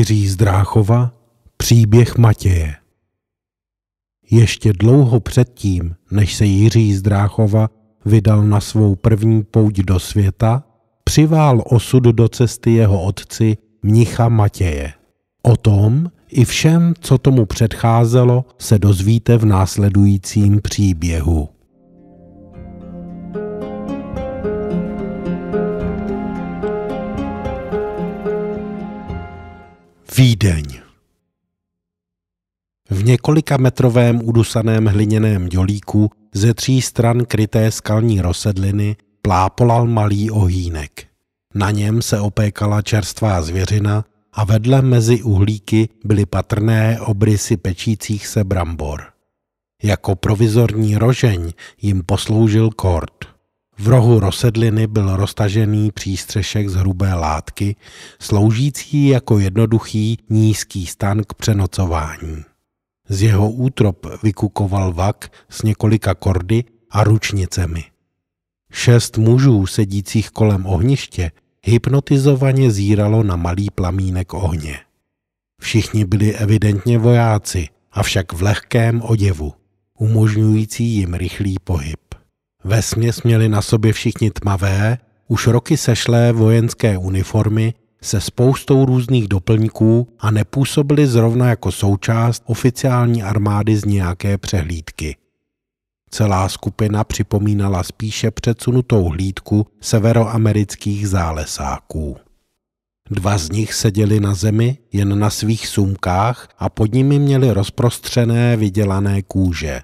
Jiří Zdráchova Příběh Matěje Ještě dlouho předtím, než se Jiří Zdráchova vydal na svou první pouť do světa, přivál osud do cesty jeho otci mnicha Matěje. O tom i všem, co tomu předcházelo, se dozvíte v následujícím příběhu. Vídeň V několika metrovém udusaném hliněném dělíku ze tří stran kryté skalní rosedliny plápolal malý ohýnek. Na něm se opékala čerstvá zvěřina a vedle mezi uhlíky byly patrné obrysy pečících se brambor. Jako provizorní rožeň jim posloužil kort. V rohu rosedliny byl roztažený přístřešek z hrubé látky, sloužící jako jednoduchý nízký stan k přenocování. Z jeho útrop vykukoval vak s několika kordy a ručnicemi. Šest mužů sedících kolem ohniště hypnotizovaně zíralo na malý plamínek ohně. Všichni byli evidentně vojáci, avšak v lehkém oděvu, umožňující jim rychlý pohyb. Ve směs měli na sobě všichni tmavé, už roky sešlé vojenské uniformy se spoustou různých doplňků a nepůsobili zrovna jako součást oficiální armády z nějaké přehlídky. Celá skupina připomínala spíše předsunutou hlídku severoamerických zálesáků. Dva z nich seděli na zemi jen na svých sumkách a pod nimi měli rozprostřené vydělané kůže.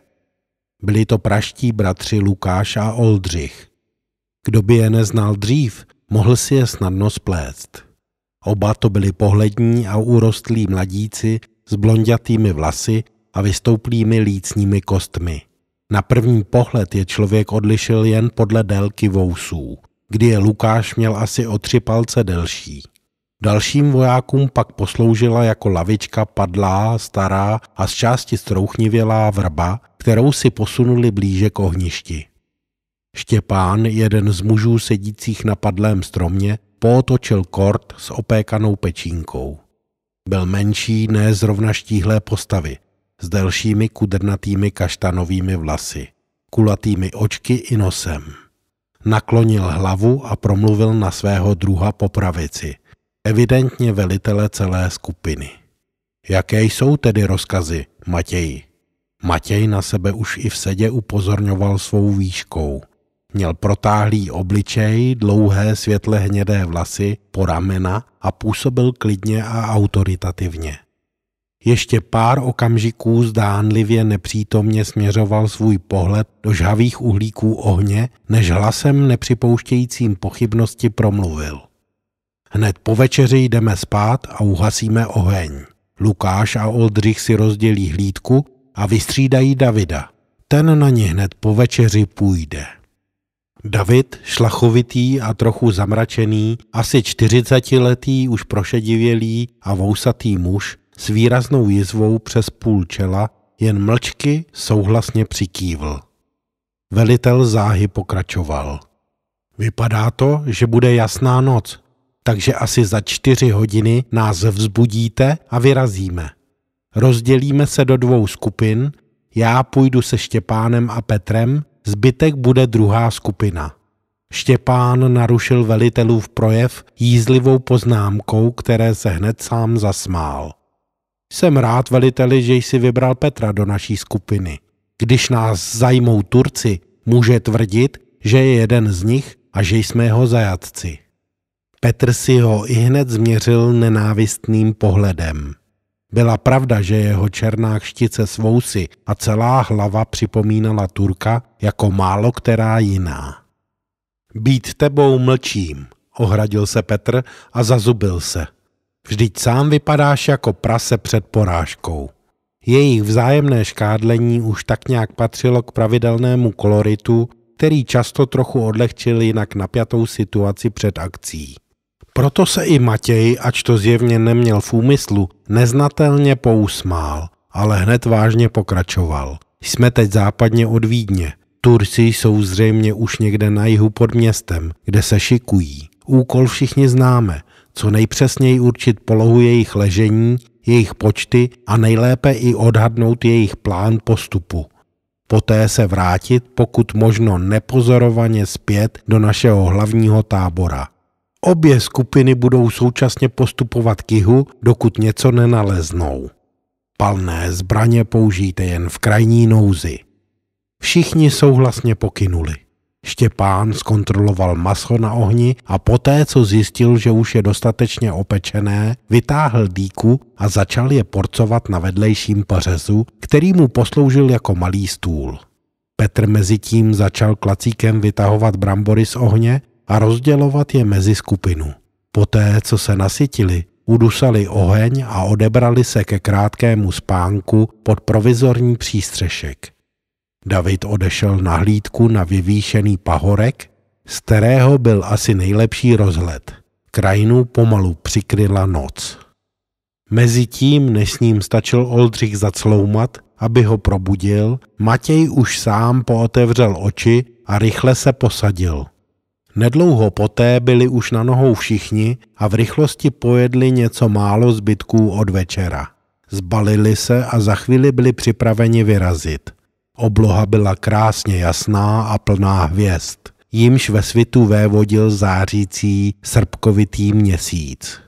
Byli to praští bratři Lukáš a Oldřich. Kdo by je neznal dřív, mohl si je snadno splést. Oba to byli pohlední a urostlí mladíci s blondětými vlasy a vystouplými lícními kostmi. Na první pohled je člověk odlišil jen podle délky vousů, kdy je Lukáš měl asi o tři palce delší. Dalším vojákům pak posloužila jako lavička padlá, stará a z části strouchnivělá vrba, kterou si posunuli blíže k ohništi. Štěpán, jeden z mužů sedících na padlém stromě, pootočil kort s opékanou pečínkou. Byl menší, ne zrovna štíhlé postavy, s delšími kudrnatými kaštanovými vlasy, kulatými očky i nosem. Naklonil hlavu a promluvil na svého druha po pravici, evidentně velitele celé skupiny. Jaké jsou tedy rozkazy, Matěji? Matěj na sebe už i v sedě upozorňoval svou výškou. Měl protáhlý obličej, dlouhé světle hnědé vlasy, po ramena a působil klidně a autoritativně. Ještě pár okamžiků zdánlivě nepřítomně směřoval svůj pohled do žhavých uhlíků ohně, než hlasem nepřipouštějícím pochybnosti promluvil. Hned po večeři jdeme spát a uhasíme oheň. Lukáš a Oldřich si rozdělí hlídku a vystřídají Davida. Ten na ně hned po večeři půjde. David, šlachovitý a trochu zamračený, asi čtyřicetiletý už prošedivělý a vousatý muž, s výraznou jizvou přes půl čela, jen mlčky souhlasně přikývl. Velitel záhy pokračoval. Vypadá to, že bude jasná noc, takže asi za čtyři hodiny nás vzbudíte a vyrazíme. Rozdělíme se do dvou skupin, já půjdu se Štěpánem a Petrem, zbytek bude druhá skupina. Štěpán narušil velitelův projev jízlivou poznámkou, které se hned sám zasmál. Jsem rád, veliteli, že jsi vybral Petra do naší skupiny. Když nás zajmou Turci, může tvrdit, že je jeden z nich a že jsme jeho zajatci. Petr si ho i hned změřil nenávistným pohledem. Byla pravda, že jeho černá kštice s a celá hlava připomínala Turka jako málo která jiná. Být tebou mlčím, ohradil se Petr a zazubil se. Vždyť sám vypadáš jako prase před porážkou. Jejich vzájemné škádlení už tak nějak patřilo k pravidelnému koloritu, který často trochu odlehčil jinak napjatou situaci před akcí. Proto se i Matěj, ač to zjevně neměl v úmyslu, neznatelně pousmál, ale hned vážně pokračoval. Jsme teď západně od Vídně. Turci jsou zřejmě už někde na jihu pod městem, kde se šikují. Úkol všichni známe. co nejpřesněji určit polohu jejich ležení, jejich počty a nejlépe i odhadnout jejich plán postupu. Poté se vrátit, pokud možno nepozorovaně zpět do našeho hlavního tábora. Obě skupiny budou současně postupovat k jihu, dokud něco nenaleznou. Palné zbraně použijte jen v krajní nouzi. Všichni souhlasně pokynuli. Štěpán zkontroloval maso na ohni a poté, co zjistil, že už je dostatečně opečené, vytáhl dýku a začal je porcovat na vedlejším pořezu, který mu posloužil jako malý stůl. Petr mezi tím začal klacíkem vytahovat brambory z ohně a rozdělovat je mezi skupinu. Poté, co se nasytili, udusali oheň a odebrali se ke krátkému spánku pod provizorní přístřešek. David odešel na hlídku na vyvýšený pahorek, z kterého byl asi nejlepší rozhled. Krajinu pomalu přikryla noc. Mezitím, než s ním stačil Oldřich zacloumat, aby ho probudil, Matěj už sám pootevřel oči a rychle se posadil. Nedlouho poté byli už na nohou všichni a v rychlosti pojedli něco málo zbytků od večera. Zbalili se a za chvíli byli připraveni vyrazit. Obloha byla krásně jasná a plná hvězd, jimž ve svitu vévodil zářící srpkovitý měsíc.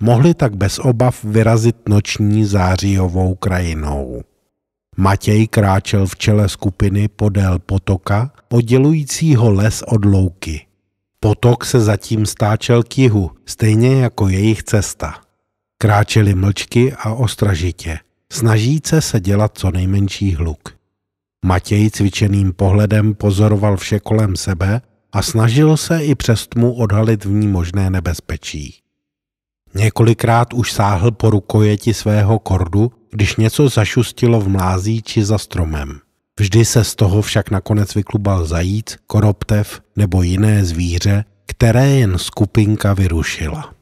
Mohli tak bez obav vyrazit noční zářijovou krajinou. Matěj kráčel v čele skupiny podél potoka, oddělujícího les od louky. Potok se zatím stáčel k jihu, stejně jako jejich cesta. Kráčeli mlčky a ostražitě, snažíce se dělat co nejmenší hluk. Matěj cvičeným pohledem pozoroval vše kolem sebe a snažil se i přes tmu odhalit v ní možné nebezpečí. Několikrát už sáhl po rukojeti svého kordu, když něco zašustilo v mlází či za stromem. Vždy se z toho však nakonec vyklubal zajíc, koroptev nebo jiné zvíře, které jen skupinka vyrušila.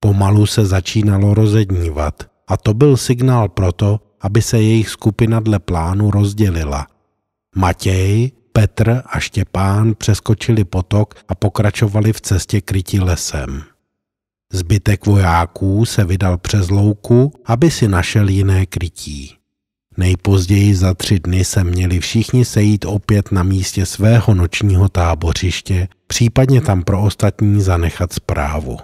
Pomalu se začínalo rozednívat a to byl signál proto, aby se jejich skupina dle plánu rozdělila. Matěj, Petr a Štěpán přeskočili potok a pokračovali v cestě kryti lesem. Zbytek vojáků se vydal přes louku, aby si našel jiné krytí. Nejpozději za tři dny se měli všichni sejít opět na místě svého nočního tábořiště, případně tam pro ostatní zanechat zprávu.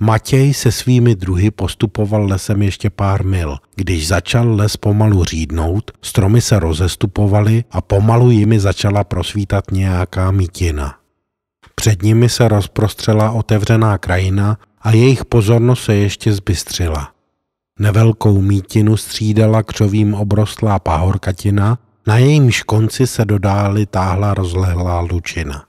Matěj se svými druhy postupoval lesem ještě pár mil. Když začal les pomalu řídnout, stromy se rozestupovaly a pomalu jimi začala prosvítat nějaká mítina. Před nimi se rozprostřela otevřená krajina a jejich pozornost se ještě zbystřila. Nevelkou mítinu střídala křovím obrostlá pahorkatina, na jejímž konci se dodály táhla rozlehlá lučina.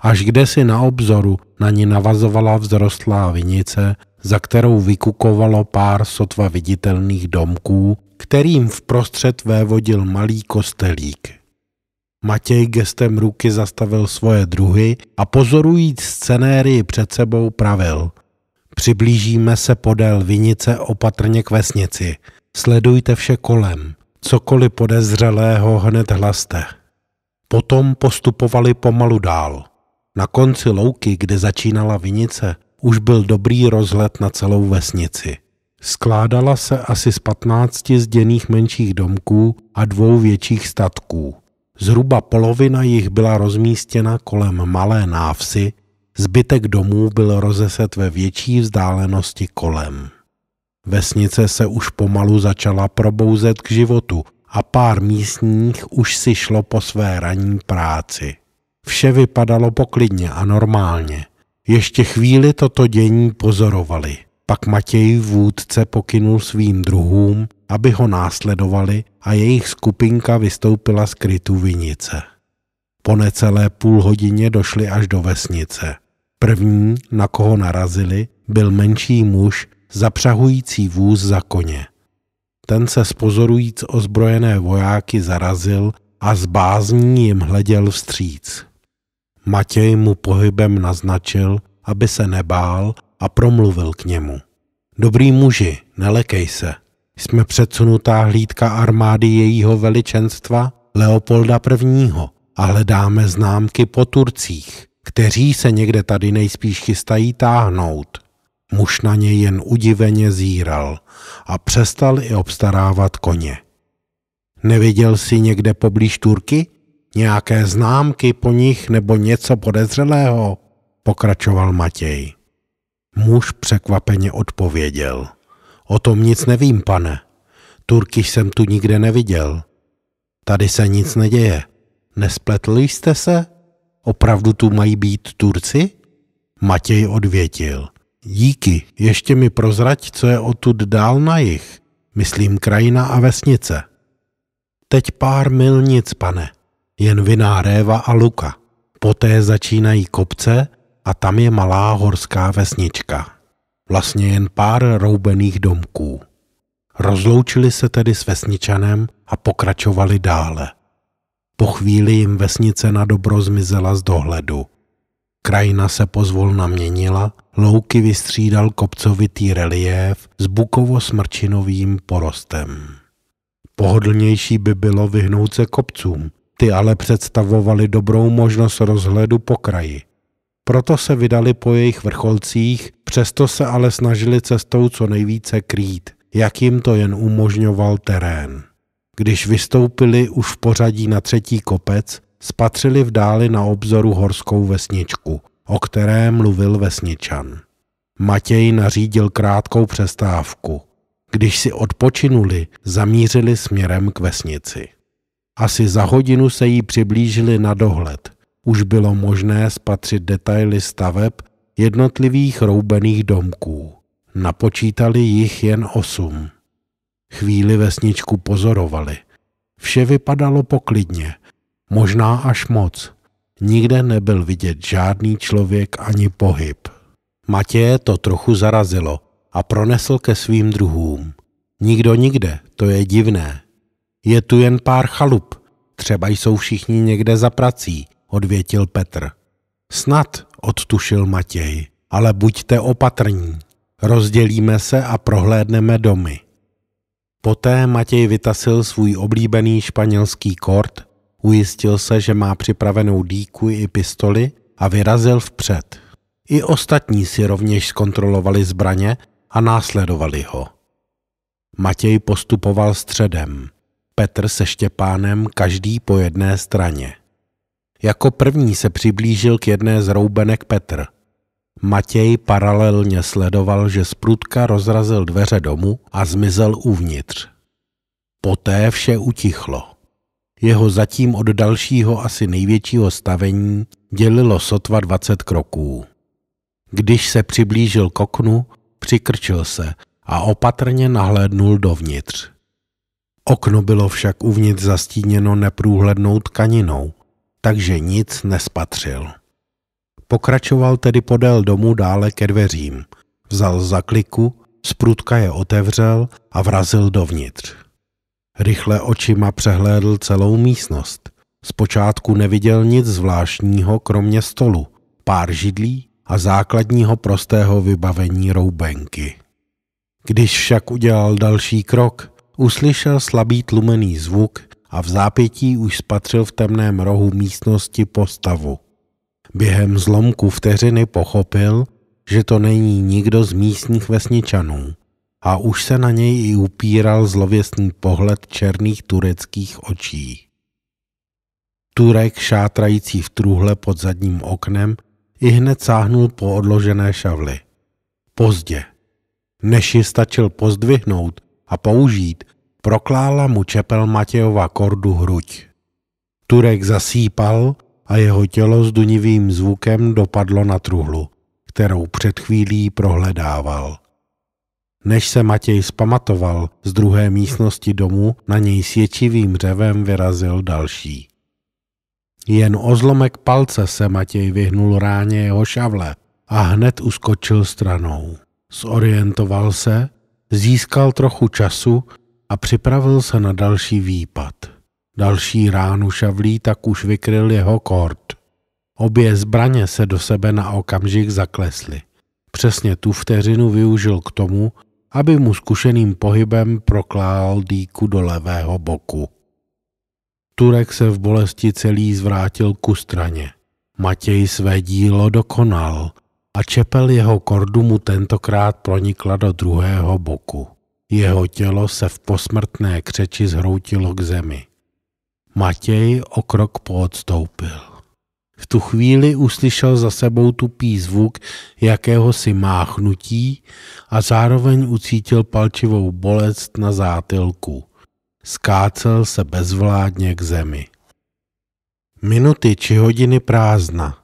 Až kde si na obzoru na ní navazovala vzrostlá vinice, za kterou vykukovalo pár sotva viditelných domků, kterým vprostřed vévodil malý kostelík. Matěj gestem ruky zastavil svoje druhy a pozorujíc scenérii před sebou pravil. Přiblížíme se podél vinice opatrně k vesnici. Sledujte vše kolem. Cokoliv podezřelého hned hlaste. Potom postupovali pomalu dál. Na konci louky, kde začínala vinice, už byl dobrý rozhled na celou vesnici. Skládala se asi z patnácti zděných menších domků a dvou větších statků. Zhruba polovina jich byla rozmístěna kolem malé návsi, zbytek domů byl rozeset ve větší vzdálenosti kolem. Vesnice se už pomalu začala probouzet k životu a pár místních už si šlo po své ranní práci. Vše vypadalo poklidně a normálně. Ještě chvíli toto dění pozorovali. Pak Matěj vůdce pokynul svým druhům, aby ho následovali a jejich skupinka vystoupila z krytu vinice. Po necelé půl hodině došli až do vesnice. První, na koho narazili, byl menší muž, zapřahující vůz za koně. Ten se spozorujíc ozbrojené vojáky zarazil a z bázní jim hleděl vstříc. Matěj mu pohybem naznačil, aby se nebál a promluvil k němu. Dobrý muži, nelekej se. Jsme předsunutá hlídka armády jejího veličenstva Leopolda I. a hledáme známky po Turcích, kteří se někde tady nejspíš chystají táhnout. Muž na něj jen udiveně zíral a přestal i obstarávat koně. Neviděl si někde poblíž Turky? Nějaké známky po nich nebo něco podezřelého? Pokračoval Matěj. Muž překvapeně odpověděl. O tom nic nevím, pane. Turky jsem tu nikde neviděl. Tady se nic neděje. Nespletli jste se? Opravdu tu mají být Turci? Matěj odvětil. Díky, ještě mi prozrať, co je odtud dál na jich. Myslím krajina a vesnice. Teď pár mil nic, pane. Jen viná réva a luka. Poté začínají kopce a tam je malá horská vesnička. Vlastně jen pár roubených domků. Rozloučili se tedy s vesničanem a pokračovali dále. Po chvíli jim vesnice na dobro zmizela z dohledu. Krajina se pozvolna měnila, louky vystřídal kopcovitý reliéf s bukovo-smrčinovým porostem. Pohodlnější by bylo vyhnout se kopcům, ty ale představovaly dobrou možnost rozhledu po kraji. Proto se vydali po jejich vrcholcích, přesto se ale snažili cestou co nejvíce krýt, jak jim to jen umožňoval terén. Když vystoupili už v pořadí na třetí kopec, spatřili v dáli na obzoru horskou vesničku, o které mluvil vesničan. Matěj nařídil krátkou přestávku. Když si odpočinuli, zamířili směrem k vesnici. Asi za hodinu se jí přiblížili na dohled. Už bylo možné spatřit detaily staveb jednotlivých roubených domků. Napočítali jich jen osm. Chvíli vesničku pozorovali. Vše vypadalo poklidně, možná až moc. Nikde nebyl vidět žádný člověk ani pohyb. Matěje to trochu zarazilo a pronesl ke svým druhům. Nikdo nikde, to je divné. Je tu jen pár chalup, třeba jsou všichni někde za prací, odvětil Petr. Snad, odtušil Matěj, ale buďte opatrní. Rozdělíme se a prohlédneme domy. Poté Matěj vytasil svůj oblíbený španělský kort, ujistil se, že má připravenou dýku i pistoli a vyrazil vpřed. I ostatní si rovněž zkontrolovali zbraně a následovali ho. Matěj postupoval středem, Petr se Štěpánem každý po jedné straně. Jako první se přiblížil k jedné z roubenek Petr – Matěj paralelně sledoval, že z prudka rozrazil dveře domu a zmizel uvnitř. Poté vše utichlo. Jeho zatím od dalšího asi největšího stavení dělilo sotva dvacet kroků. Když se přiblížil k oknu, přikrčil se a opatrně nahlédnul dovnitř. Okno bylo však uvnitř zastíněno neprůhlednou tkaninou, takže nic nespatřil. Pokračoval tedy podél domu dále ke dveřím. Vzal zakliku, sprutka je otevřel a vrazil dovnitř. Rychle očima přehlédl celou místnost. Zpočátku neviděl nic zvláštního, kromě stolu, pár židlí a základního prostého vybavení roubenky. Když však udělal další krok, uslyšel slabý tlumený zvuk a v zápětí už spatřil v temném rohu místnosti postavu. Během zlomku vteřiny pochopil, že to není nikdo z místních vesničanů a už se na něj i upíral zlověstný pohled černých tureckých očí. Turek šátrající v truhle pod zadním oknem i hned sáhnul po odložené šavly. Pozdě. Než ji stačil pozdvihnout a použít, proklála mu čepel Matějova kordu hruď. Turek zasípal a jeho tělo s dunivým zvukem dopadlo na truhlu, kterou před chvílí prohledával. Než se Matěj spamatoval, z druhé místnosti domu na něj svědčivým řevem vyrazil další. Jen o zlomek palce se Matěj vyhnul ráně jeho šavle a hned uskočil stranou. Zorientoval se, získal trochu času a připravil se na další výpad. Další ránu šavlí tak už vykryl jeho kort. Obě zbraně se do sebe na okamžik zaklesly. Přesně tu vteřinu využil k tomu, aby mu zkušeným pohybem proklál dýku do levého boku. Turek se v bolesti celý zvrátil ku straně. Matěj své dílo dokonal. a čepel jeho kordu mu tentokrát pronikla do druhého boku. Jeho tělo se v posmrtné křeči zhroutilo k zemi. Matěj o krok poodstoupil. V tu chvíli uslyšel za sebou tupý zvuk jakéhosi máchnutí a zároveň ucítil palčivou bolest na zátilku. Skácel se bezvládně k zemi. Minuty či hodiny prázdna.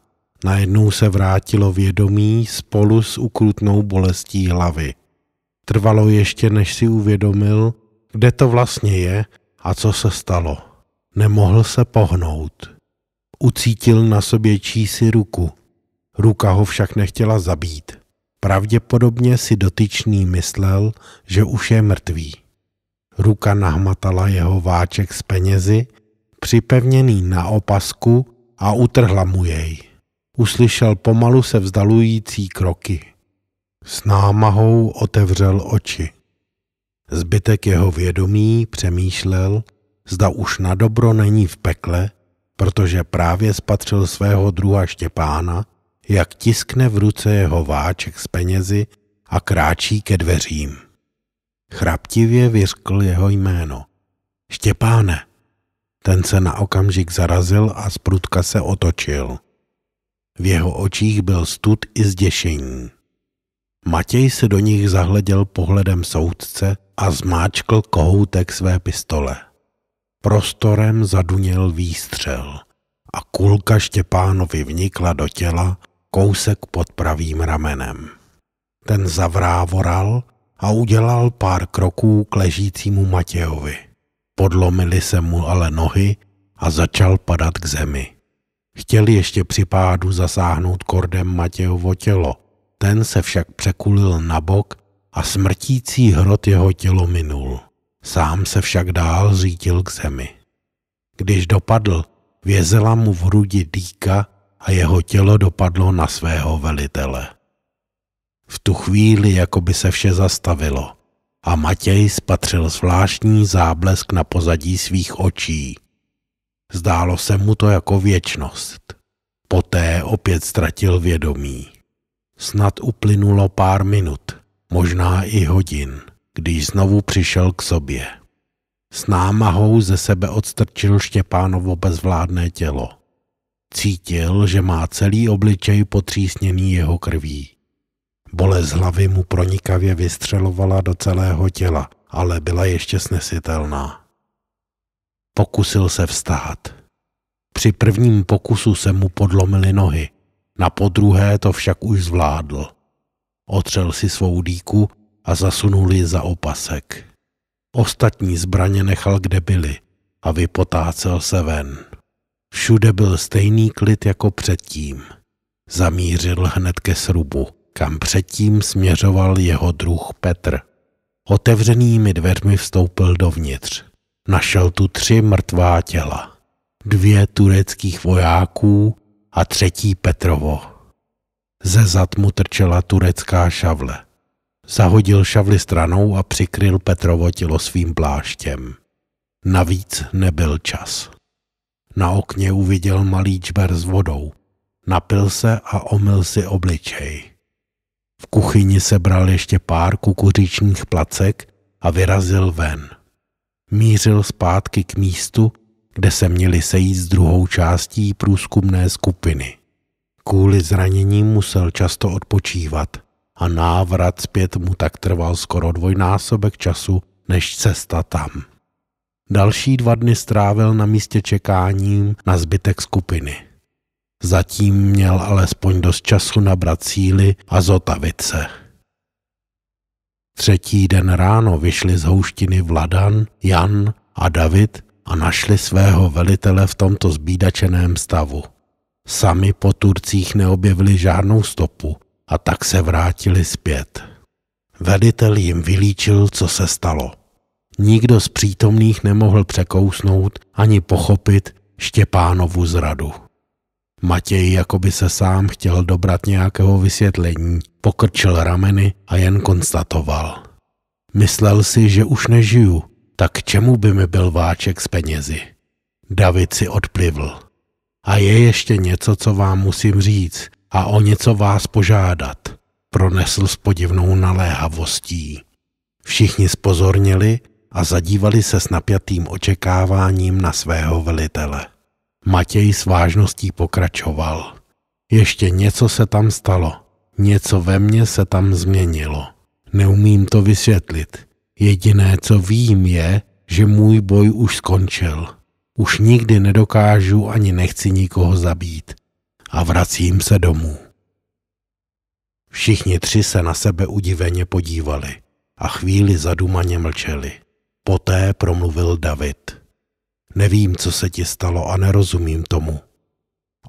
Najednou se vrátilo vědomí spolu s ukrutnou bolestí hlavy. Trvalo ještě, než si uvědomil, kde to vlastně je a co se stalo. Nemohl se pohnout. Ucítil na sobě čísi ruku. Ruka ho však nechtěla zabít. Pravděpodobně si dotyčný myslel, že už je mrtvý. Ruka nahmatala jeho váček s penězi, připevněný na opasku a utrhla mu jej. Uslyšel pomalu se vzdalující kroky. S námahou otevřel oči. Zbytek jeho vědomí přemýšlel, zda už na dobro není v pekle, protože právě spatřil svého druha Štěpána, jak tiskne v ruce jeho váček s penězi a kráčí ke dveřím. Chraptivě vyřkl jeho jméno. Štěpáne! Ten se na okamžik zarazil a z prudka se otočil. V jeho očích byl stud i zděšení. Matěj se do nich zahleděl pohledem soudce a zmáčkl kohoutek své pistole. Prostorem zaduněl výstřel a kulka Štěpánovi vnikla do těla kousek pod pravým ramenem. Ten zavrávoral a udělal pár kroků k ležícímu Matějovi. Podlomily se mu ale nohy a začal padat k zemi. Chtěl ještě při pádu zasáhnout kordem Matějovo tělo. Ten se však překulil na bok a smrtící hrot jeho tělo minul. Sám se však dál řítil k zemi. Když dopadl, vězela mu v hrudi dýka a jeho tělo dopadlo na svého velitele. V tu chvíli jako by se vše zastavilo a Matěj spatřil zvláštní záblesk na pozadí svých očí. Zdálo se mu to jako věčnost. Poté opět ztratil vědomí. Snad uplynulo pár minut, možná i hodin když znovu přišel k sobě. S námahou ze sebe odstrčil Štěpánovo bezvládné tělo. Cítil, že má celý obličej potřísněný jeho krví. Bolest hlavy mu pronikavě vystřelovala do celého těla, ale byla ještě snesitelná. Pokusil se vstát. Při prvním pokusu se mu podlomily nohy, na podruhé to však už zvládl. Otřel si svou dýku a zasunul ji za opasek. Ostatní zbraně nechal kde byly a vypotácel se ven. Všude byl stejný klid jako předtím. Zamířil hned ke srubu, kam předtím směřoval jeho druh Petr. Otevřenými dveřmi vstoupil dovnitř. Našel tu tři mrtvá těla. Dvě tureckých vojáků a třetí Petrovo. Ze zad mu trčela turecká šavle. Zahodil šavli stranou a přikryl Petrovo tělo svým pláštěm. Navíc nebyl čas. Na okně uviděl malý čber s vodou. Napil se a omyl si obličej. V kuchyni sebral ještě pár kukuřičních placek a vyrazil ven. Mířil zpátky k místu, kde se měli sejít s druhou částí průzkumné skupiny. Kvůli zraněním musel často odpočívat a návrat zpět mu tak trval skoro dvojnásobek času než cesta tam. Další dva dny strávil na místě čekáním na zbytek skupiny. Zatím měl alespoň dost času nabrat síly a zotavit se. Třetí den ráno vyšli z houštiny Vladan, Jan a David a našli svého velitele v tomto zbídačeném stavu. Sami po Turcích neobjevili žádnou stopu a tak se vrátili zpět. Velitel jim vylíčil, co se stalo. Nikdo z přítomných nemohl překousnout ani pochopit Štěpánovu zradu. Matěj jako by se sám chtěl dobrat nějakého vysvětlení, pokrčil rameny a jen konstatoval. Myslel si, že už nežiju, tak čemu by mi byl váček s penězi? David si odplivl. A je ještě něco, co vám musím říct, a o něco vás požádat, pronesl s podivnou naléhavostí. Všichni spozornili a zadívali se s napjatým očekáváním na svého velitele. Matěj s vážností pokračoval. Ještě něco se tam stalo. Něco ve mně se tam změnilo. Neumím to vysvětlit. Jediné, co vím, je, že můj boj už skončil. Už nikdy nedokážu ani nechci nikoho zabít. A vracím se domů. Všichni tři se na sebe udiveně podívali a chvíli zadumaně mlčeli. Poté promluvil David. Nevím, co se ti stalo a nerozumím tomu.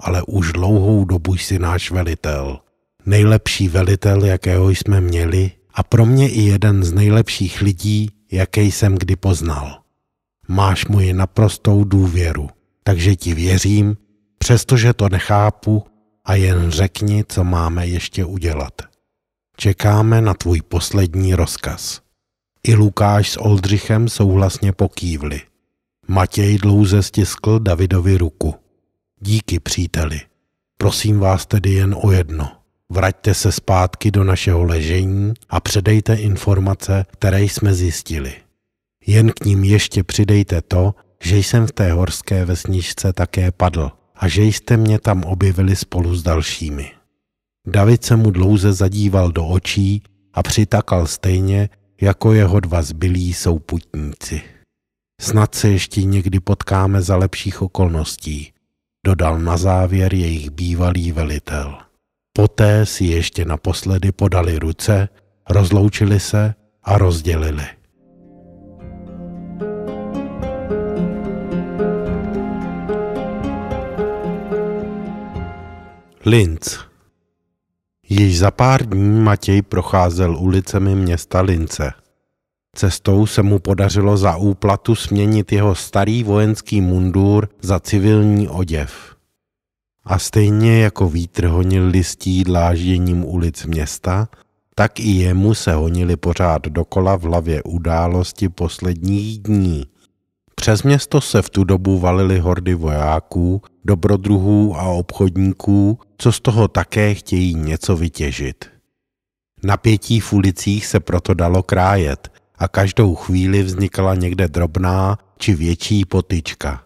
Ale už dlouhou dobu jsi náš velitel. Nejlepší velitel, jakého jsme měli a pro mě i jeden z nejlepších lidí, jaký jsem kdy poznal. Máš moji naprostou důvěru, takže ti věřím, přestože to nechápu a jen řekni, co máme ještě udělat. Čekáme na tvůj poslední rozkaz. I Lukáš s Oldřichem souhlasně pokývli. Matěj dlouze stiskl Davidovi ruku. Díky, příteli. Prosím vás tedy jen o jedno. Vraťte se zpátky do našeho ležení a předejte informace, které jsme zjistili. Jen k ním ještě přidejte to, že jsem v té horské vesničce také padl a že jste mě tam objevili spolu s dalšími. David se mu dlouze zadíval do očí a přitakal stejně jako jeho dva zbylí souputníci. Snad se ještě někdy potkáme za lepších okolností, dodal na závěr jejich bývalý velitel. Poté si ještě naposledy podali ruce, rozloučili se a rozdělili. Linz Již za pár dní Matěj procházel ulicemi města Lince. Cestou se mu podařilo za úplatu směnit jeho starý vojenský mundur za civilní oděv. A stejně jako vítr honil listí dlážděním ulic města, tak i jemu se honili pořád dokola v hlavě události posledních dní. Přes město se v tu dobu valily hordy vojáků, dobrodruhů a obchodníků, co z toho také chtějí něco vytěžit. Napětí v ulicích se proto dalo krájet a každou chvíli vznikala někde drobná či větší potyčka.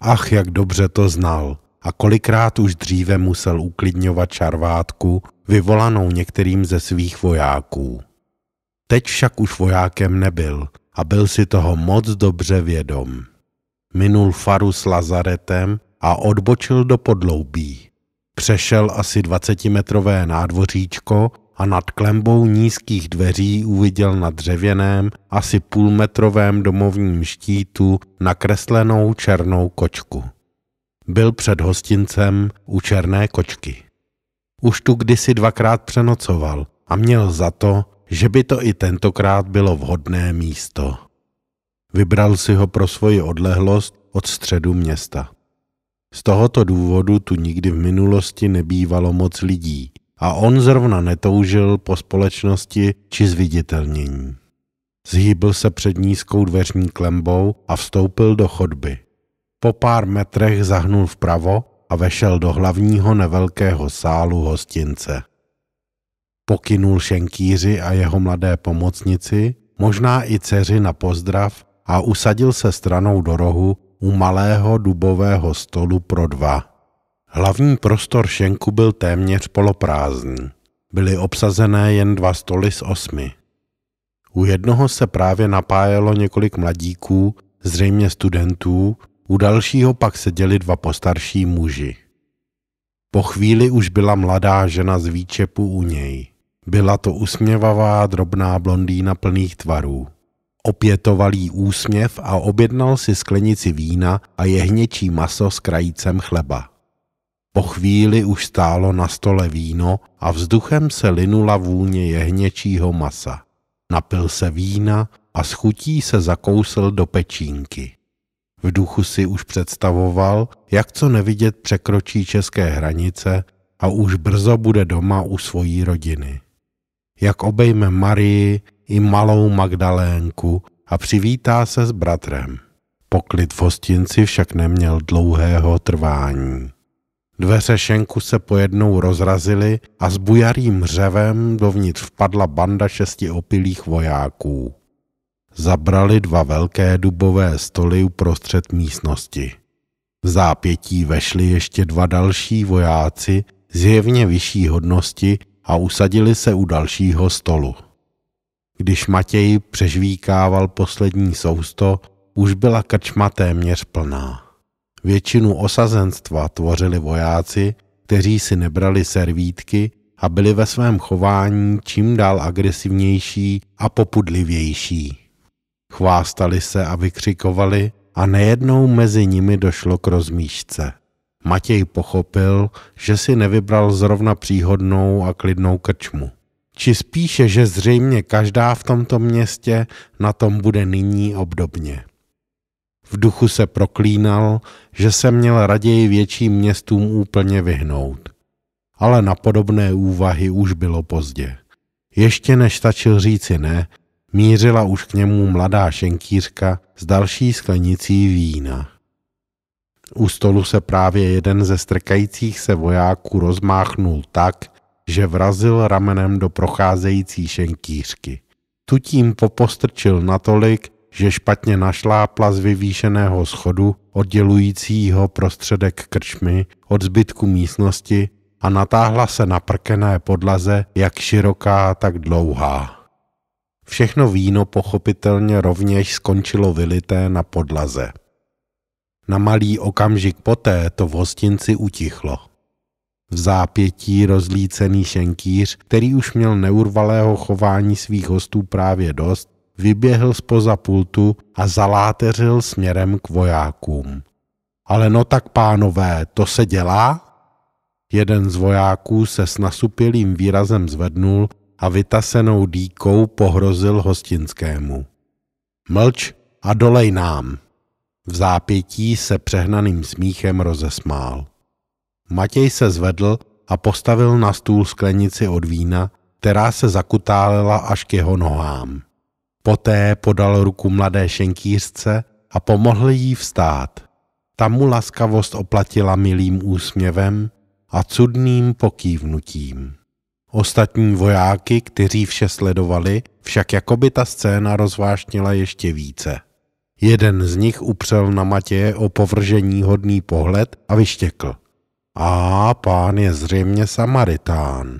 Ach, jak dobře to znal a kolikrát už dříve musel uklidňovat čarvátku, vyvolanou některým ze svých vojáků. Teď však už vojákem nebyl a byl si toho moc dobře vědom. Minul faru s lazaretem a odbočil do podloubí. Přešel asi 20-metrové nádvoříčko a nad klembou nízkých dveří uviděl na dřevěném, asi půlmetrovém domovním štítu nakreslenou černou kočku. Byl před hostincem u černé kočky. Už tu kdysi dvakrát přenocoval a měl za to, že by to i tentokrát bylo vhodné místo. Vybral si ho pro svoji odlehlost od středu města. Z tohoto důvodu tu nikdy v minulosti nebývalo moc lidí a on zrovna netoužil po společnosti či zviditelnění. Zhýbil se před nízkou dveřní klembou a vstoupil do chodby. Po pár metrech zahnul vpravo a vešel do hlavního nevelkého sálu hostince. Pokynul šenkýři a jeho mladé pomocnici, možná i dceři na pozdrav a usadil se stranou do rohu u malého dubového stolu pro dva. Hlavní prostor šenku byl téměř poloprázdný. Byly obsazené jen dva stoly z osmi. U jednoho se právě napájelo několik mladíků, zřejmě studentů, u dalšího pak seděli dva postarší muži. Po chvíli už byla mladá žena z výčepu u něj. Byla to usměvavá, drobná blondýna plných tvarů. Opětoval jí úsměv a objednal si sklenici vína a jehněčí maso s krajícem chleba. Po chvíli už stálo na stole víno a vzduchem se linula vůně jehněčího masa. Napil se vína a s chutí se zakousl do pečínky. V duchu si už představoval, jak co nevidět překročí české hranice a už brzo bude doma u svojí rodiny. Jak obejme Marii i malou Magdalénku a přivítá se s bratrem. Poklid v hostinci však neměl dlouhého trvání. Dveře šenku se pojednou rozrazily a s bujarým řevem dovnitř vpadla banda šesti opilých vojáků. Zabrali dva velké dubové stoly uprostřed místnosti. V zápětí vešli ještě dva další vojáci, zjevně vyšší hodnosti a usadili se u dalšího stolu. Když Matěj přežvíkával poslední sousto, už byla krčma téměř plná. Většinu osazenstva tvořili vojáci, kteří si nebrali servítky a byli ve svém chování čím dál agresivnější a popudlivější. Chvástali se a vykřikovali a nejednou mezi nimi došlo k rozmíšce. Matěj pochopil, že si nevybral zrovna příhodnou a klidnou krčmu. Či spíše, že zřejmě každá v tomto městě na tom bude nyní obdobně. V duchu se proklínal, že se měl raději větším městům úplně vyhnout. Ale na podobné úvahy už bylo pozdě. Ještě než stačil říci ne, mířila už k němu mladá šenkýřka s další sklenicí vína. U stolu se právě jeden ze strkajících se vojáků rozmáchnul tak, že vrazil ramenem do procházející šenkýřky. Tu tím popostrčil natolik, že špatně našlápla z vyvýšeného schodu oddělujícího prostředek krčmy od zbytku místnosti a natáhla se na prkené podlaze, jak široká, tak dlouhá. Všechno víno pochopitelně rovněž skončilo vylité na podlaze. Na malý okamžik poté to v hostinci utichlo. V zápětí rozlícený šenkýř, který už měl neurvalého chování svých hostů právě dost, vyběhl spoza pultu a zaláteřil směrem k vojákům. Ale no tak pánové, to se dělá? Jeden z vojáků se s nasupělým výrazem zvednul a vytasenou dýkou pohrozil hostinskému. Mlč a dolej nám. V zápětí se přehnaným smíchem rozesmál. Matěj se zvedl a postavil na stůl sklenici od vína, která se zakutálela až k jeho nohám. Poté podal ruku mladé šenkýřce a pomohl jí vstát. Ta mu laskavost oplatila milým úsměvem a cudným pokývnutím. Ostatní vojáky, kteří vše sledovali, však jako by ta scéna rozvášnila ještě více. Jeden z nich upřel na Matěje o povržení hodný pohled a vyštěkl. A pán je zřejmě Samaritán.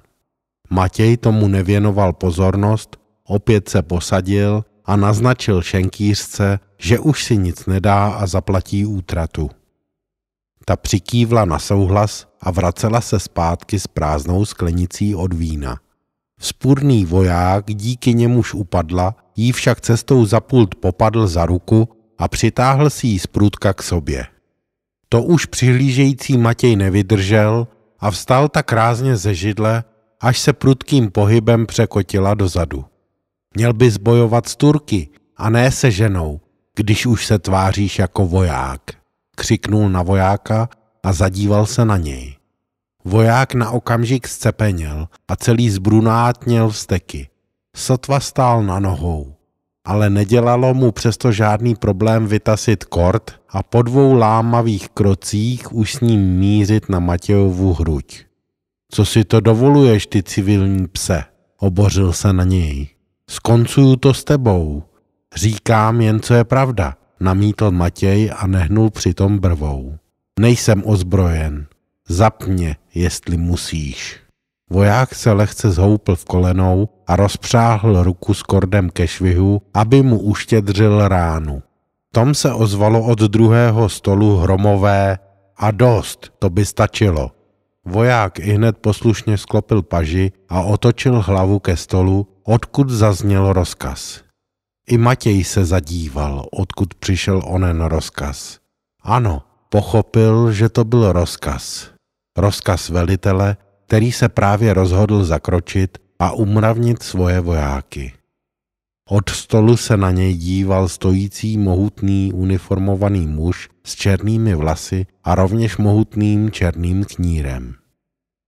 Matěj tomu nevěnoval pozornost, opět se posadil a naznačil šenkýřce, že už si nic nedá a zaplatí útratu. Ta přikývla na souhlas a vracela se zpátky s prázdnou sklenicí od vína. Vzpůrný voják díky němuž upadla, jí však cestou za pult popadl za ruku a přitáhl si ji z průdka k sobě. To už přihlížející Matěj nevydržel a vstal tak rázně ze židle, až se prudkým pohybem překotila dozadu. Měl bys bojovat s Turky a ne se ženou, když už se tváříš jako voják. Křiknul na vojáka a zadíval se na něj. Voják na okamžik scepenil a celý zbrunátněl vzteky. Sotva stál na nohou, ale nedělalo mu přesto žádný problém vytasit kort a po dvou lámavých krocích už s ním mířit na Matějovu hruď. Co si to dovoluješ, ty civilní pse? Obořil se na něj. Skoncuju to s tebou. Říkám jen, co je pravda, namítl Matěj a nehnul přitom brvou. Nejsem ozbrojen. Zapně, jestli musíš. Voják se lehce zhoupl v kolenou a rozpřáhl ruku s kordem ke švihu, aby mu uštědřil ránu. Tom se ozvalo od druhého stolu hromové a dost, to by stačilo. Voják i hned poslušně sklopil paži a otočil hlavu ke stolu, odkud zazněl rozkaz. I Matěj se zadíval, odkud přišel onen rozkaz. Ano, pochopil, že to byl rozkaz. Rozkaz velitele, který se právě rozhodl zakročit a umravnit svoje vojáky. Od stolu se na něj díval stojící mohutný uniformovaný muž s černými vlasy a rovněž mohutným černým knírem.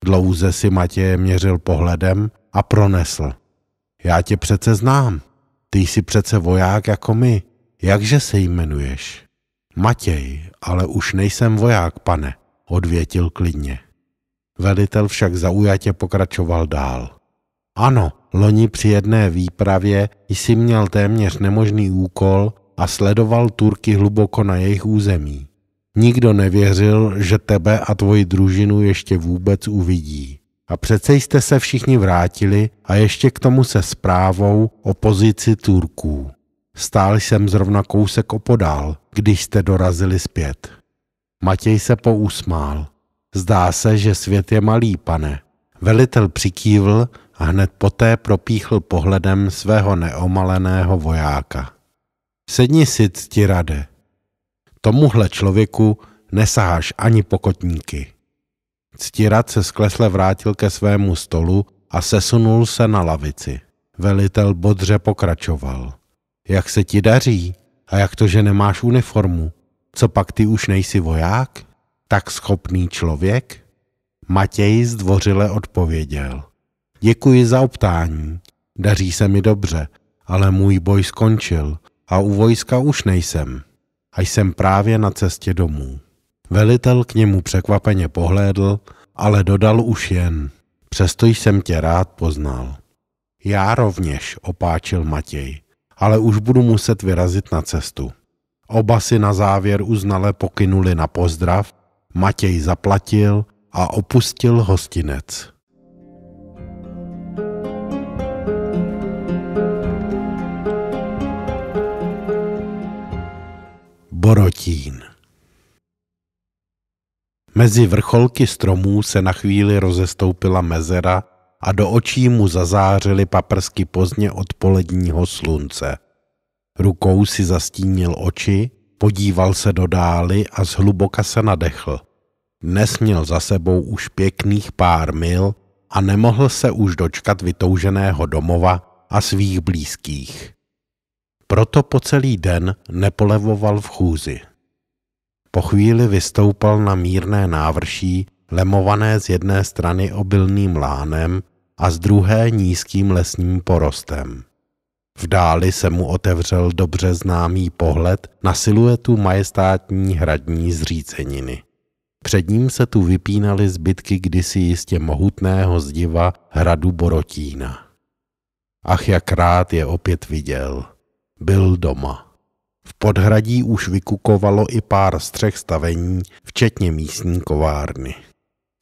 Dlouze si Matěje měřil pohledem a pronesl. Já tě přece znám. Ty jsi přece voják jako my. Jakže se jmenuješ? Matěj, ale už nejsem voják, pane, odvětil klidně. Velitel však zaujatě pokračoval dál. Ano, loni při jedné výpravě jsi měl téměř nemožný úkol a sledoval Turky hluboko na jejich území. Nikdo nevěřil, že tebe a tvoji družinu ještě vůbec uvidí. A přece jste se všichni vrátili a ještě k tomu se zprávou o pozici Turků. Stál jsem zrovna kousek opodál, když jste dorazili zpět. Matěj se pousmál. Zdá se, že svět je malý, pane. Velitel přikývl a hned poté propíchl pohledem svého neomaleného vojáka. Sedni si, cti rade. Tomuhle člověku nesaháš ani pokotníky. Ctirad se sklesle vrátil ke svému stolu a sesunul se na lavici. Velitel bodře pokračoval. Jak se ti daří? A jak to, že nemáš uniformu? Co pak ty už nejsi voják? Tak schopný člověk? Matěj zdvořile odpověděl. Děkuji za optání. Daří se mi dobře, ale můj boj skončil a u vojska už nejsem. A jsem právě na cestě domů. Velitel k němu překvapeně pohlédl, ale dodal už jen. Přesto jsem tě rád poznal. Já rovněž, opáčil Matěj, ale už budu muset vyrazit na cestu. Oba si na závěr uznale pokynuli na pozdrav, Matěj zaplatil a opustil hostinec. Borotín Mezi vrcholky stromů se na chvíli rozestoupila mezera a do očí mu zazářily paprsky pozdně odpoledního slunce. Rukou si zastínil oči, podíval se do dály a zhluboka se nadechl. Dnes měl za sebou už pěkných pár mil a nemohl se už dočkat vytouženého domova a svých blízkých. Proto po celý den nepolevoval v chůzi. Po chvíli vystoupal na mírné návrší, lemované z jedné strany obilným lánem a z druhé nízkým lesním porostem. V dáli se mu otevřel dobře známý pohled na siluetu majestátní hradní zříceniny. Před ním se tu vypínaly zbytky kdysi jistě mohutného zdiva hradu Borotína. Ach, jak rád je opět viděl. Byl doma. V podhradí už vykukovalo i pár střech stavení, včetně místní kovárny.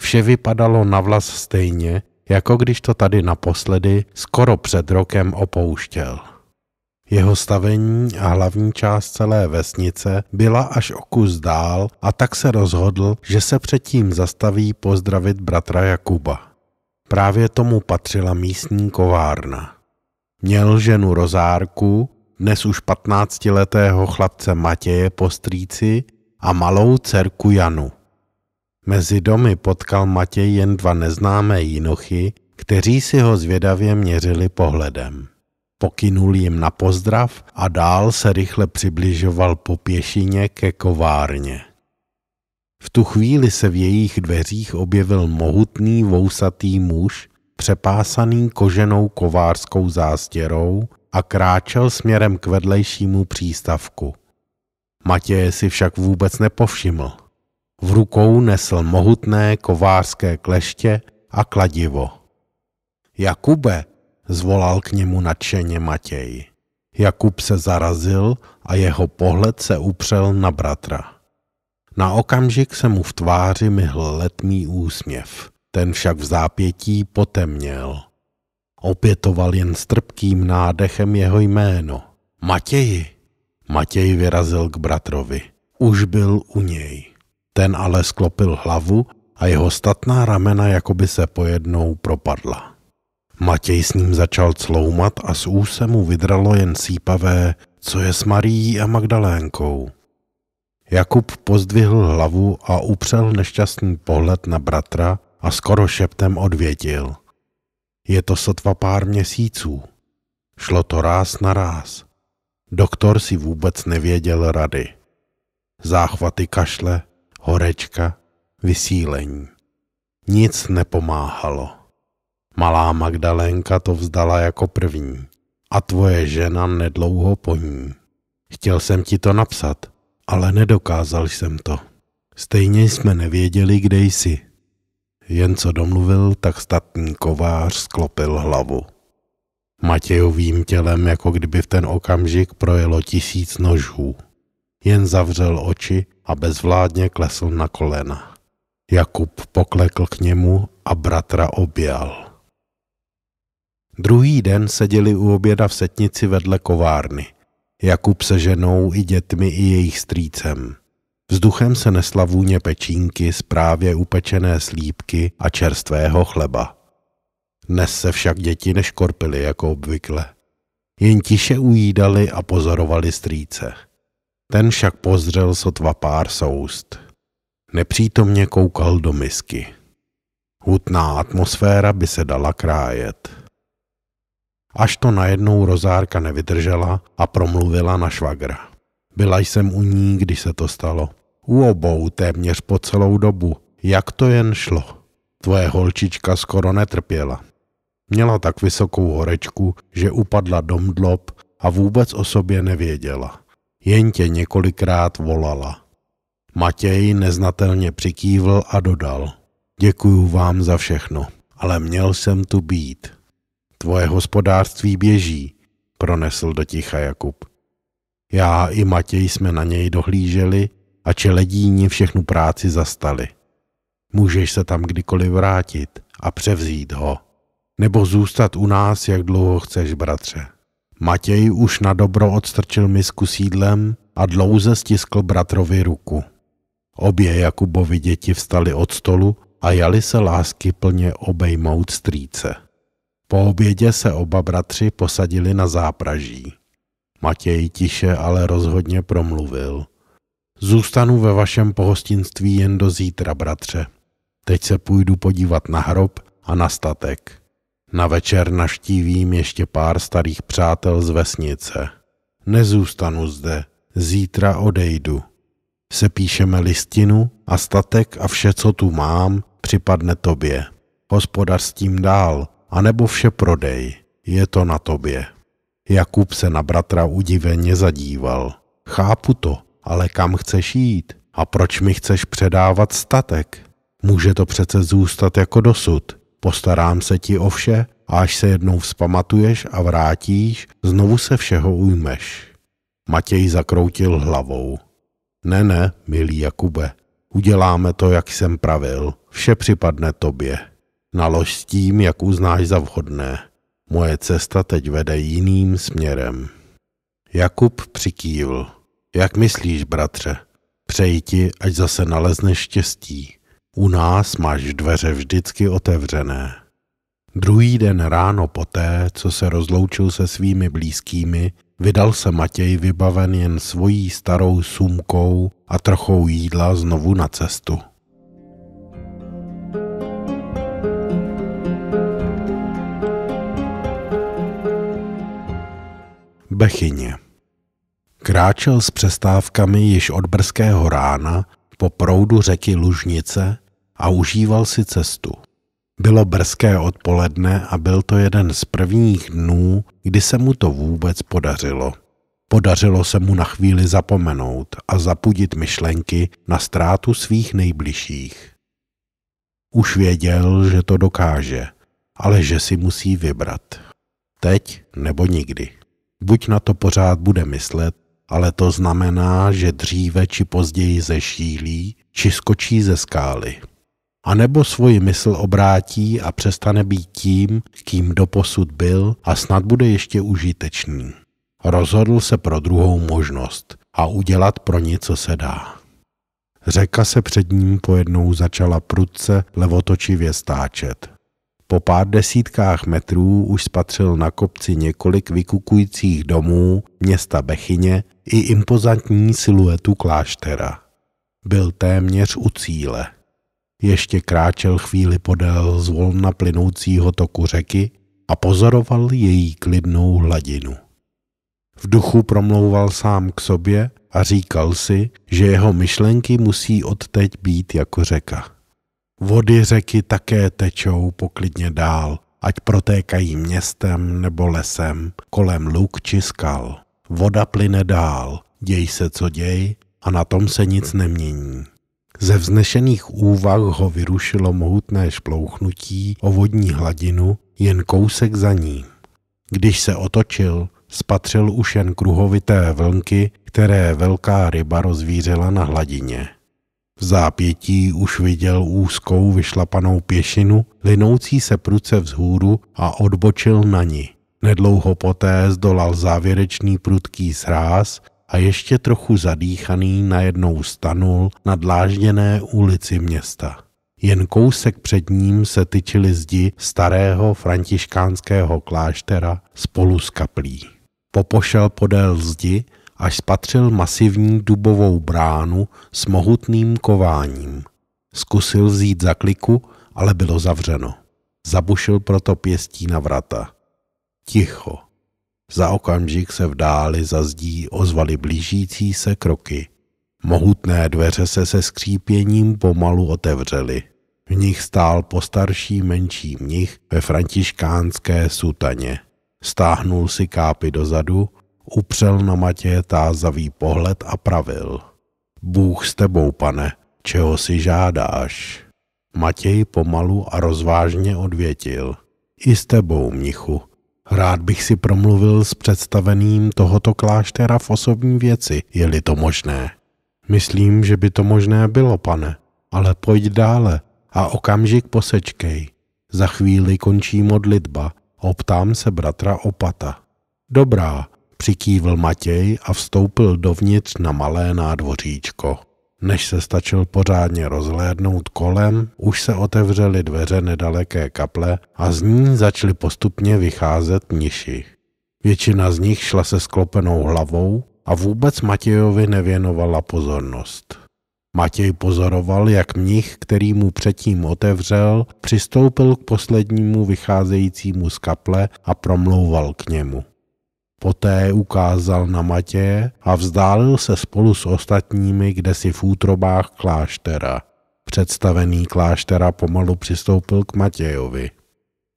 Vše vypadalo na vlas stejně, jako když to tady naposledy skoro před rokem opouštěl. Jeho stavení a hlavní část celé vesnice byla až o kus dál a tak se rozhodl, že se předtím zastaví pozdravit bratra Jakuba. Právě tomu patřila místní kovárna. Měl ženu Rozárku, dnes už patnáctiletého chlapce Matěje po strýci a malou dcerku Janu. Mezi domy potkal Matěj jen dva neznámé jinochy, kteří si ho zvědavě měřili pohledem. Pokynul jim na pozdrav a dál se rychle přibližoval po pěšině ke kovárně. V tu chvíli se v jejich dveřích objevil mohutný vousatý muž, přepásaný koženou kovářskou zástěrou a kráčel směrem k vedlejšímu přístavku. Matěje si však vůbec nepovšiml. V rukou nesl mohutné kovářské kleště a kladivo. Jakube, zvolal k němu nadšeně Matěj. Jakub se zarazil a jeho pohled se upřel na bratra. Na okamžik se mu v tváři myhl letmý úsměv. Ten však v zápětí potemněl. Opětoval jen strpkým nádechem jeho jméno. Matěji. Matěj vyrazil k bratrovi. Už byl u něj. Ten ale sklopil hlavu a jeho statná ramena jakoby se pojednou propadla. Matěj s ním začal cloumat a z úse mu vydralo jen sípavé, co je s Marií a Magdalénkou. Jakub pozdvihl hlavu a upřel nešťastný pohled na bratra a skoro šeptem odvětil – je to sotva pár měsíců. Šlo to ráz na ráz. Doktor si vůbec nevěděl rady. Záchvaty kašle, horečka, vysílení. Nic nepomáhalo. Malá Magdalénka to vzdala jako první a tvoje žena nedlouho po ní. Chtěl jsem ti to napsat, ale nedokázal jsem to. Stejně jsme nevěděli, kde jsi. Jen co domluvil, tak statný kovář sklopil hlavu. Matějovým tělem, jako kdyby v ten okamžik projelo tisíc nožů. Jen zavřel oči a bezvládně klesl na kolena. Jakub poklekl k němu a bratra objal. Druhý den seděli u oběda v setnici vedle kovárny. Jakub se ženou i dětmi i jejich strýcem. Vzduchem se nesla vůně pečínky, správě upečené slípky a čerstvého chleba. Dnes se však děti neškorpily jako obvykle. Jen tiše ujídali a pozorovali strýce. Ten však pozřel sotva pár soust. Nepřítomně koukal do misky. Hutná atmosféra by se dala krájet. Až to najednou rozárka nevydržela a promluvila na švagra. Byla jsem u ní, když se to stalo. U obou téměř po celou dobu. Jak to jen šlo. Tvoje holčička skoro netrpěla. Měla tak vysokou horečku, že upadla do mdlob a vůbec o sobě nevěděla. Jen tě několikrát volala. Matěj neznatelně přikývl a dodal. Děkuju vám za všechno, ale měl jsem tu být. Tvoje hospodářství běží, pronesl do ticha Jakub. Já i Matěj jsme na něj dohlíželi a čeledíni všechnu práci zastali. Můžeš se tam kdykoliv vrátit a převzít ho. Nebo zůstat u nás, jak dlouho chceš, bratře. Matěj už na dobro odstrčil misku sídlem a dlouze stiskl bratrovi ruku. Obě Jakubovi děti vstali od stolu a jali se lásky plně obejmout strýce. Po obědě se oba bratři posadili na zápraží. Matěj tiše, ale rozhodně promluvil. Zůstanu ve vašem pohostinství jen do zítra, bratře. Teď se půjdu podívat na hrob a na statek. Na večer naštívím ještě pár starých přátel z vesnice. Nezůstanu zde, zítra odejdu. Sepíšeme listinu a statek a vše, co tu mám, připadne tobě. Hospodař s tím dál, anebo vše prodej, je to na tobě. Jakub se na bratra udiveně zadíval. Chápu to, ale kam chceš jít? A proč mi chceš předávat statek? Může to přece zůstat jako dosud. Postarám se ti o vše a až se jednou vzpamatuješ a vrátíš, znovu se všeho ujmeš. Matěj zakroutil hlavou. Ne, ne, milý Jakube, uděláme to, jak jsem pravil. Vše připadne tobě. Nalož s tím, jak uznáš za vhodné. Moje cesta teď vede jiným směrem. Jakub přikývl. Jak myslíš, bratře? Přeji ti, ať zase nalezneš štěstí. U nás máš dveře vždycky otevřené. Druhý den ráno poté, co se rozloučil se svými blízkými, vydal se Matěj vybaven jen svojí starou sumkou a trochou jídla znovu na cestu. Bechyně Kráčel s přestávkami již od brzkého rána po proudu řeky Lužnice a užíval si cestu. Bylo brzké odpoledne a byl to jeden z prvních dnů, kdy se mu to vůbec podařilo. Podařilo se mu na chvíli zapomenout a zapudit myšlenky na ztrátu svých nejbližších. Už věděl, že to dokáže, ale že si musí vybrat. Teď nebo nikdy. Buď na to pořád bude myslet, ale to znamená, že dříve či později zešílí, či skočí ze skály. A nebo svoji mysl obrátí a přestane být tím, kým doposud byl a snad bude ještě užitečný. Rozhodl se pro druhou možnost a udělat pro něco se dá. Řeka se před ním pojednou začala prudce levotočivě stáčet. Po pár desítkách metrů už spatřil na kopci několik vykukujících domů města Bechyně i impozantní siluetu kláštera. Byl téměř u cíle. Ještě kráčel chvíli podél zvolna plynoucího toku řeky a pozoroval její klidnou hladinu. V duchu promlouval sám k sobě a říkal si, že jeho myšlenky musí odteď být jako řeka. Vody řeky také tečou poklidně dál, ať protékají městem nebo lesem, kolem luk či skal. Voda plyne dál, děj se co děj a na tom se nic nemění. Ze vznešených úvah ho vyrušilo mohutné šplouchnutí o vodní hladinu jen kousek za ním. Když se otočil, spatřil už jen kruhovité vlnky, které velká ryba rozvířila na hladině. V zápětí už viděl úzkou vyšlapanou pěšinu, linoucí se pruce vzhůru a odbočil na ní. Nedlouho poté zdolal závěrečný prudký sráz a ještě trochu zadýchaný najednou stanul na dlážděné ulici města. Jen kousek před ním se tyčily zdi starého františkánského kláštera spolu s kaplí. Popošel podél zdi, až spatřil masivní dubovou bránu s mohutným kováním. Zkusil vzít za kliku, ale bylo zavřeno. Zabušil proto pěstí na vrata. Ticho. Za okamžik se v dáli za zdí ozvaly blížící se kroky. Mohutné dveře se se skřípěním pomalu otevřely. V nich stál postarší menší mnich ve františkánské sutaně. Stáhnul si kápy dozadu, upřel na Matěje tázavý pohled a pravil. Bůh s tebou, pane, čeho si žádáš? Matěj pomalu a rozvážně odvětil. I s tebou, mnichu, Rád bych si promluvil s představeným tohoto kláštera v osobní věci, je-li to možné. Myslím, že by to možné bylo, pane, ale pojď dále a okamžik posečkej. Za chvíli končí modlitba, optám se bratra Opata. Dobrá, přikývl Matěj a vstoupil dovnitř na malé nádvoříčko. Než se stačil pořádně rozhlédnout kolem, už se otevřely dveře nedaleké kaple a z ní začaly postupně vycházet mniši. Většina z nich šla se sklopenou hlavou a vůbec Matějovi nevěnovala pozornost. Matěj pozoroval, jak mnich, který mu předtím otevřel, přistoupil k poslednímu vycházejícímu z kaple a promlouval k němu. Poté ukázal na Matěje a vzdálil se spolu s ostatními kde si v útrobách kláštera. Představený kláštera pomalu přistoupil k Matějovi.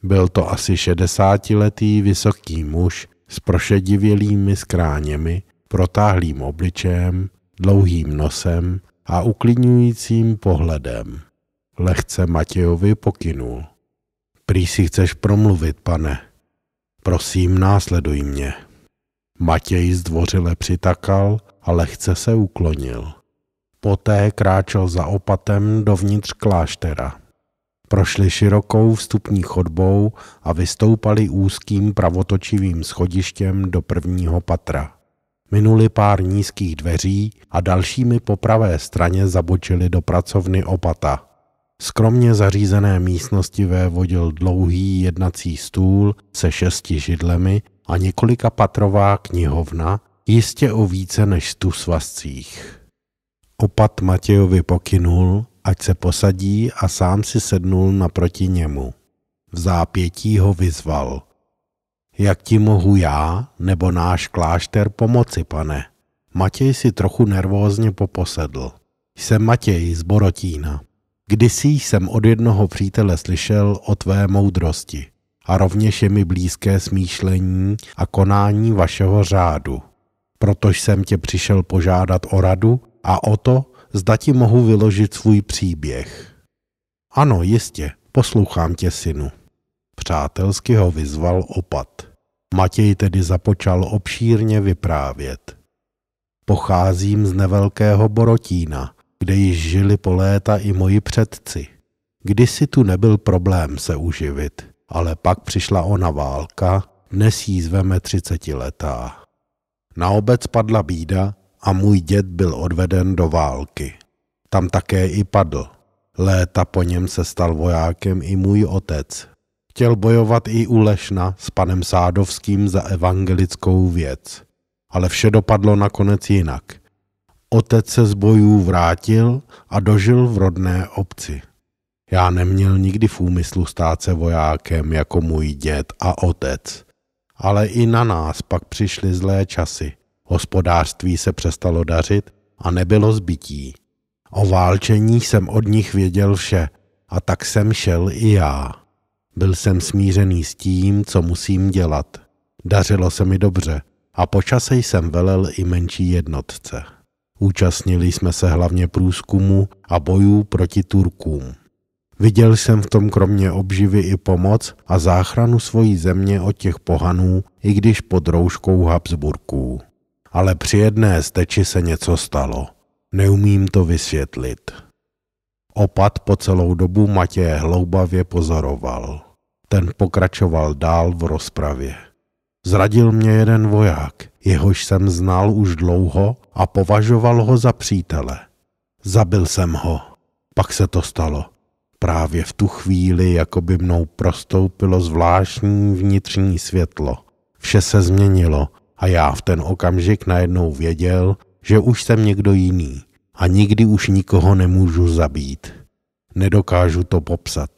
Byl to asi šedesátiletý vysoký muž s prošedivělými skráněmi, protáhlým obličejem, dlouhým nosem a uklidňujícím pohledem. Lehce Matějovi pokynul. Prý si chceš promluvit, pane. Prosím, následuj mě. Matěj zdvořile přitakal a lehce se uklonil. Poté kráčel za opatem dovnitř kláštera. Prošli širokou vstupní chodbou a vystoupali úzkým pravotočivým schodištěm do prvního patra. Minuli pár nízkých dveří a dalšími po pravé straně zabočili do pracovny opata. Skromně zařízené místnosti vévodil dlouhý jednací stůl se šesti židlemi a několika patrová knihovna, jistě o více než stu svazcích. Opat Matějovi pokynul, ať se posadí a sám si sednul naproti němu. V zápětí ho vyzval. Jak ti mohu já nebo náš klášter pomoci, pane? Matěj si trochu nervózně poposedl. Jsem Matěj z Borotína. Kdysi jsem od jednoho přítele slyšel o tvé moudrosti a rovněž je mi blízké smýšlení a konání vašeho řádu. Protož jsem tě přišel požádat o radu a o to, zda ti mohu vyložit svůj příběh. Ano, jistě, poslouchám tě, synu. Přátelsky ho vyzval opat. Matěj tedy započal obšírně vyprávět. Pocházím z nevelkého Borotína, kde již žili po léta i moji předci. Kdysi tu nebyl problém se uživit ale pak přišla ona válka, dnes jí zveme třicetiletá. Na obec padla bída a můj děd byl odveden do války. Tam také i padl. Léta po něm se stal vojákem i můj otec. Chtěl bojovat i u Lešna s panem Sádovským za evangelickou věc. Ale vše dopadlo nakonec jinak. Otec se z bojů vrátil a dožil v rodné obci. Já neměl nikdy v úmyslu stát se vojákem jako můj děd a otec. Ale i na nás pak přišly zlé časy. Hospodářství se přestalo dařit a nebylo zbytí. O válčení jsem od nich věděl vše a tak jsem šel i já. Byl jsem smířený s tím, co musím dělat. Dařilo se mi dobře a počase jsem velel i menší jednotce. Účastnili jsme se hlavně průzkumu a bojů proti Turkům. Viděl jsem v tom kromě obživy i pomoc a záchranu svojí země od těch pohanů, i když pod rouškou Habsburků. Ale při jedné steči se něco stalo. Neumím to vysvětlit. Opat po celou dobu Matěje hloubavě pozoroval. Ten pokračoval dál v rozpravě. Zradil mě jeden voják, jehož jsem znal už dlouho a považoval ho za přítele. Zabil jsem ho. Pak se to stalo. Právě v tu chvíli, jako by mnou prostoupilo zvláštní vnitřní světlo. Vše se změnilo a já v ten okamžik najednou věděl, že už jsem někdo jiný a nikdy už nikoho nemůžu zabít. Nedokážu to popsat.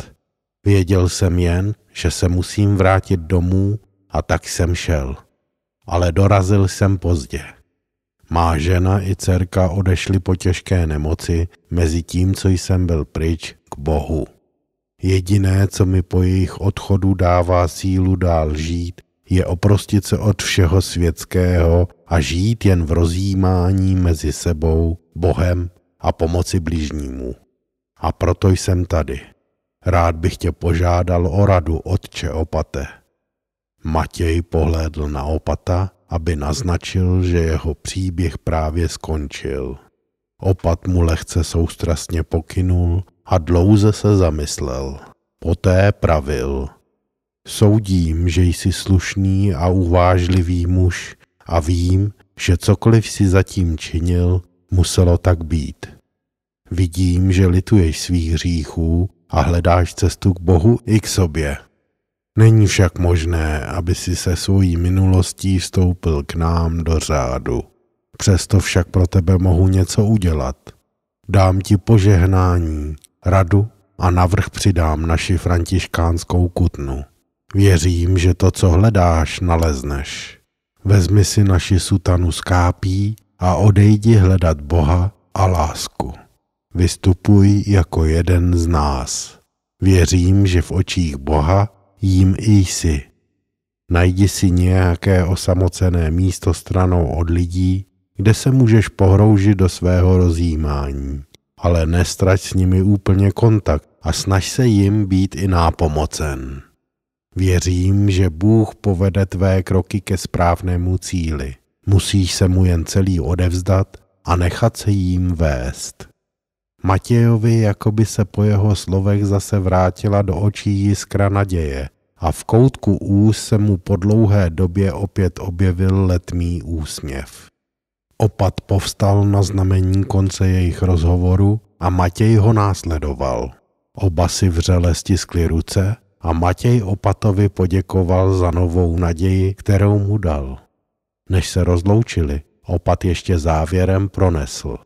Věděl jsem jen, že se musím vrátit domů a tak jsem šel. Ale dorazil jsem pozdě. Má žena i dcerka odešly po těžké nemoci mezi tím, co jsem byl pryč, k Bohu. Jediné, co mi po jejich odchodu dává sílu dál žít, je oprostit se od všeho světského a žít jen v rozjímání mezi sebou, Bohem a pomoci bližnímu. A proto jsem tady. Rád bych tě požádal o radu, otče opate. Matěj pohlédl na opata, aby naznačil, že jeho příběh právě skončil. Opat mu lehce soustrastně pokynul a dlouze se zamyslel. Poté pravil. Soudím, že jsi slušný a uvážlivý muž a vím, že cokoliv si zatím činil, muselo tak být. Vidím, že lituješ svých hříchů a hledáš cestu k Bohu i k sobě. Není však možné, aby si se svojí minulostí vstoupil k nám do řádu. Přesto však pro tebe mohu něco udělat. Dám ti požehnání, radu a navrh přidám naši františkánskou kutnu. Věřím, že to, co hledáš, nalezneš. Vezmi si naši sutanu z kápí a odejdi hledat Boha a lásku. Vystupuj jako jeden z nás. Věřím, že v očích Boha jím i jsi. Najdi si nějaké osamocené místo stranou od lidí, kde se můžeš pohroužit do svého rozjímání, ale nestrať s nimi úplně kontakt a snaž se jim být i nápomocen. Věřím, že Bůh povede tvé kroky ke správnému cíli. Musíš se mu jen celý odevzdat a nechat se jím vést. Matějovi jako by se po jeho slovech zase vrátila do očí jiskra naděje a v koutku úst se mu po dlouhé době opět objevil letmý úsměv. Opat povstal na znamení konce jejich rozhovoru a Matěj ho následoval. Oba si vřele stiskli ruce a Matěj Opatovi poděkoval za novou naději, kterou mu dal. Než se rozloučili, Opat ještě závěrem pronesl.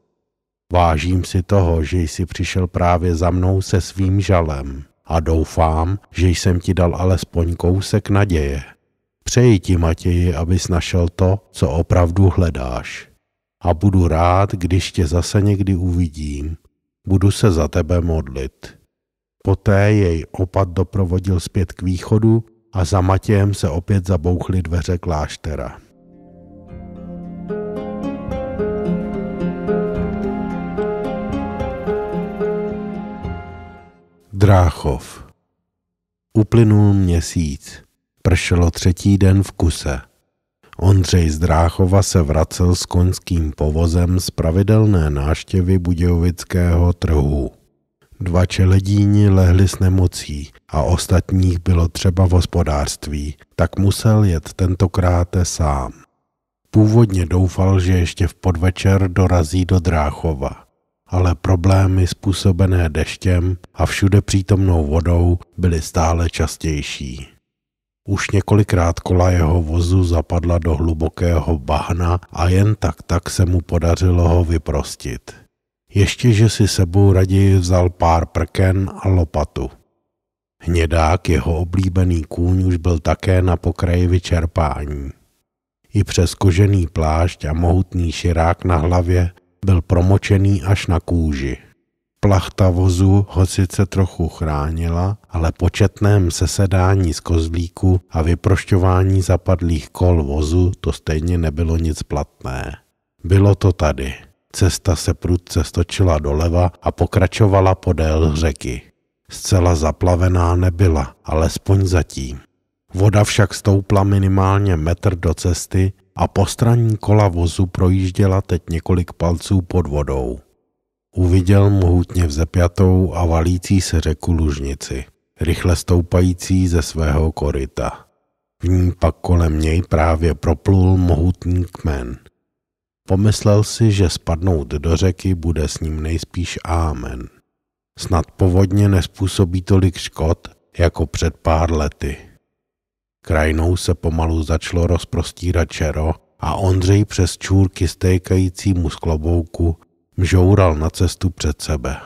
Vážím si toho, že jsi přišel právě za mnou se svým žalem a doufám, že jsem ti dal alespoň kousek naděje. Přeji ti, Matěji, abys našel to, co opravdu hledáš. A budu rád, když tě zase někdy uvidím. Budu se za tebe modlit. Poté jej opat doprovodil zpět k východu a za Matějem se opět zabouchly dveře kláštera. Dráchov Uplynul měsíc. Pršelo třetí den v kuse. Ondřej z Dráchova se vracel s koňským povozem z pravidelné náštěvy Budějovického trhu. Dva čeledíni lehli s nemocí a ostatních bylo třeba v hospodářství, tak musel jet tentokrát sám. Původně doufal, že ještě v podvečer dorazí do Dráchova ale problémy způsobené deštěm a všude přítomnou vodou byly stále častější. Už několikrát kola jeho vozu zapadla do hlubokého bahna a jen tak tak se mu podařilo ho vyprostit. Ještě, že si sebou raději vzal pár prken a lopatu. Hnědák, jeho oblíbený kůň, už byl také na pokraji vyčerpání. I přes kožený plášť a mohutný širák na hlavě byl promočený až na kůži. Plachta vozu ho sice trochu chránila, ale početném sesedání z kozlíku a vyprošťování zapadlých kol vozu to stejně nebylo nic platné. Bylo to tady. Cesta se prudce stočila doleva a pokračovala podél řeky. Zcela zaplavená nebyla, alespoň zatím. Voda však stoupla minimálně metr do cesty a postraní kola vozu projížděla teď několik palců pod vodou. Uviděl mohutně vzepjatou a valící se řeku Lužnici, rychle stoupající ze svého koryta. V ní pak kolem něj právě proplul mohutný kmen. Pomyslel si, že spadnout do řeky bude s ním nejspíš ámen. Snad povodně nespůsobí tolik škod, jako před pár lety. Krajinou se pomalu začalo rozprostírat čero a Ondřej přes čůrky stékající mu z klobouku mžoural na cestu před sebe.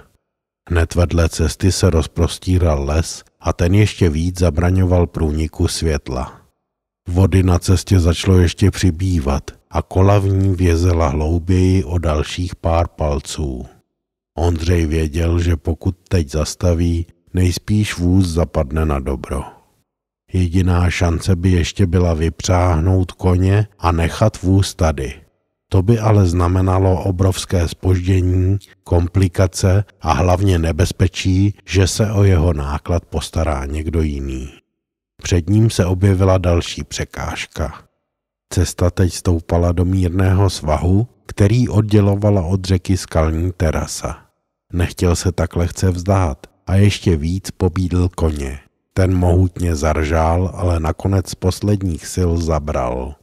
Hned vedle cesty se rozprostíral les a ten ještě víc zabraňoval průniku světla. Vody na cestě začalo ještě přibývat a kola v ní vězela hlouběji o dalších pár palců. Ondřej věděl, že pokud teď zastaví, nejspíš vůz zapadne na dobro. Jediná šance by ještě byla vypřáhnout koně a nechat vůz tady. To by ale znamenalo obrovské spoždění, komplikace a hlavně nebezpečí, že se o jeho náklad postará někdo jiný. Před ním se objevila další překážka. Cesta teď stoupala do mírného svahu, který oddělovala od řeky skalní terasa. Nechtěl se tak lehce vzdát a ještě víc pobídl koně. Ten mohutně zaržál, ale nakonec z posledních sil zabral.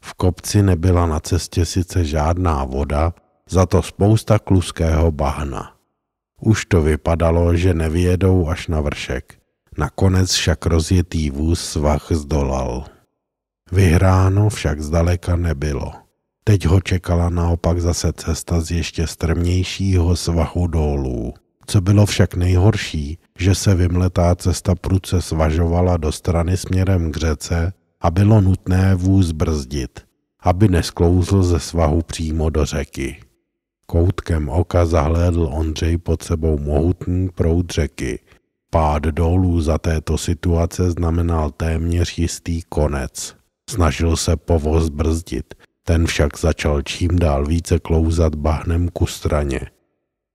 V kopci nebyla na cestě sice žádná voda, za to spousta kluského bahna. Už to vypadalo, že nevyjedou až na vršek. Nakonec však rozjetý vůz svah zdolal. Vyhráno však zdaleka nebylo. Teď ho čekala naopak zase cesta z ještě strmějšího svahu dolů. Co bylo však nejhorší, že se vymletá cesta pruce svažovala do strany směrem k řece a bylo nutné vůz brzdit, aby nesklouzl ze svahu přímo do řeky. Koutkem oka zahlédl Ondřej pod sebou mohutný proud řeky. Pád dolů za této situace znamenal téměř jistý konec. Snažil se povoz brzdit, ten však začal čím dál více klouzat bahnem ku straně.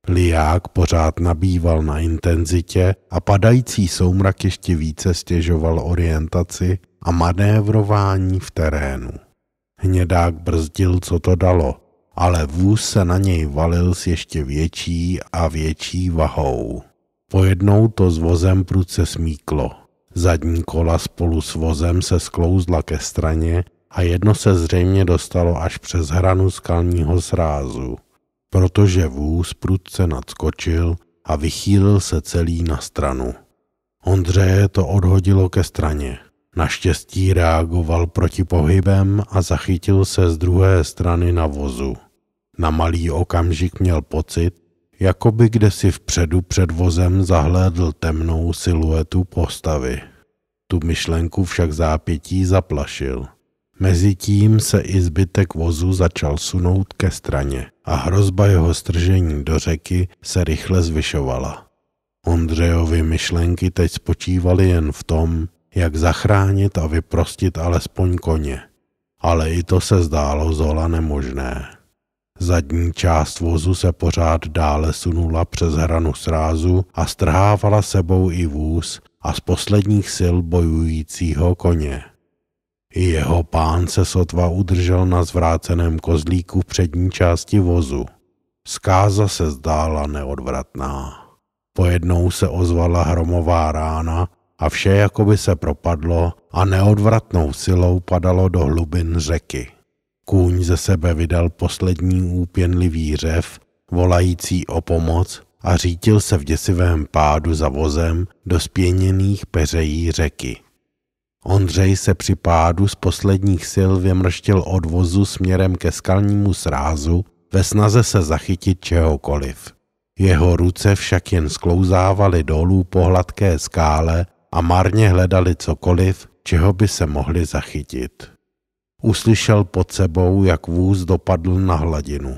Liák pořád nabýval na intenzitě a padající soumrak ještě více stěžoval orientaci a manévrování v terénu. Hnědák brzdil, co to dalo, ale vůz se na něj valil s ještě větší a větší vahou. Pojednou to s vozem pruce smíklo. Zadní kola spolu s vozem se sklouzla ke straně a jedno se zřejmě dostalo až přes hranu skalního srázu, protože vůz prudce nadskočil a vychýlil se celý na stranu. Ondřeje to odhodilo ke straně. Naštěstí reagoval proti pohybem a zachytil se z druhé strany na vozu. Na malý okamžik měl pocit, jako by kdesi vpředu před vozem zahlédl temnou siluetu postavy. Tu myšlenku však zápětí zaplašil. Mezitím se i zbytek vozu začal sunout ke straně a hrozba jeho stržení do řeky se rychle zvyšovala. Ondřejovi myšlenky teď spočívaly jen v tom, jak zachránit a vyprostit alespoň koně. Ale i to se zdálo zola nemožné. Zadní část vozu se pořád dále sunula přes hranu srázu a strhávala sebou i vůz a z posledních sil bojujícího koně. I jeho pán se sotva udržel na zvráceném kozlíku v přední části vozu. Zkáza se zdála neodvratná. Pojednou se ozvala hromová rána a vše jako by se propadlo a neodvratnou silou padalo do hlubin řeky. Kůň ze sebe vydal poslední úpěnlivý řev, volající o pomoc a řítil se v děsivém pádu za vozem do spěněných peřejí řeky. Ondřej se při pádu z posledních sil vymrštil od vozu směrem ke skalnímu srázu ve snaze se zachytit čehokoliv. Jeho ruce však jen sklouzávaly dolů po hladké skále a marně hledali cokoliv, čeho by se mohli zachytit. Uslyšel pod sebou, jak vůz dopadl na hladinu.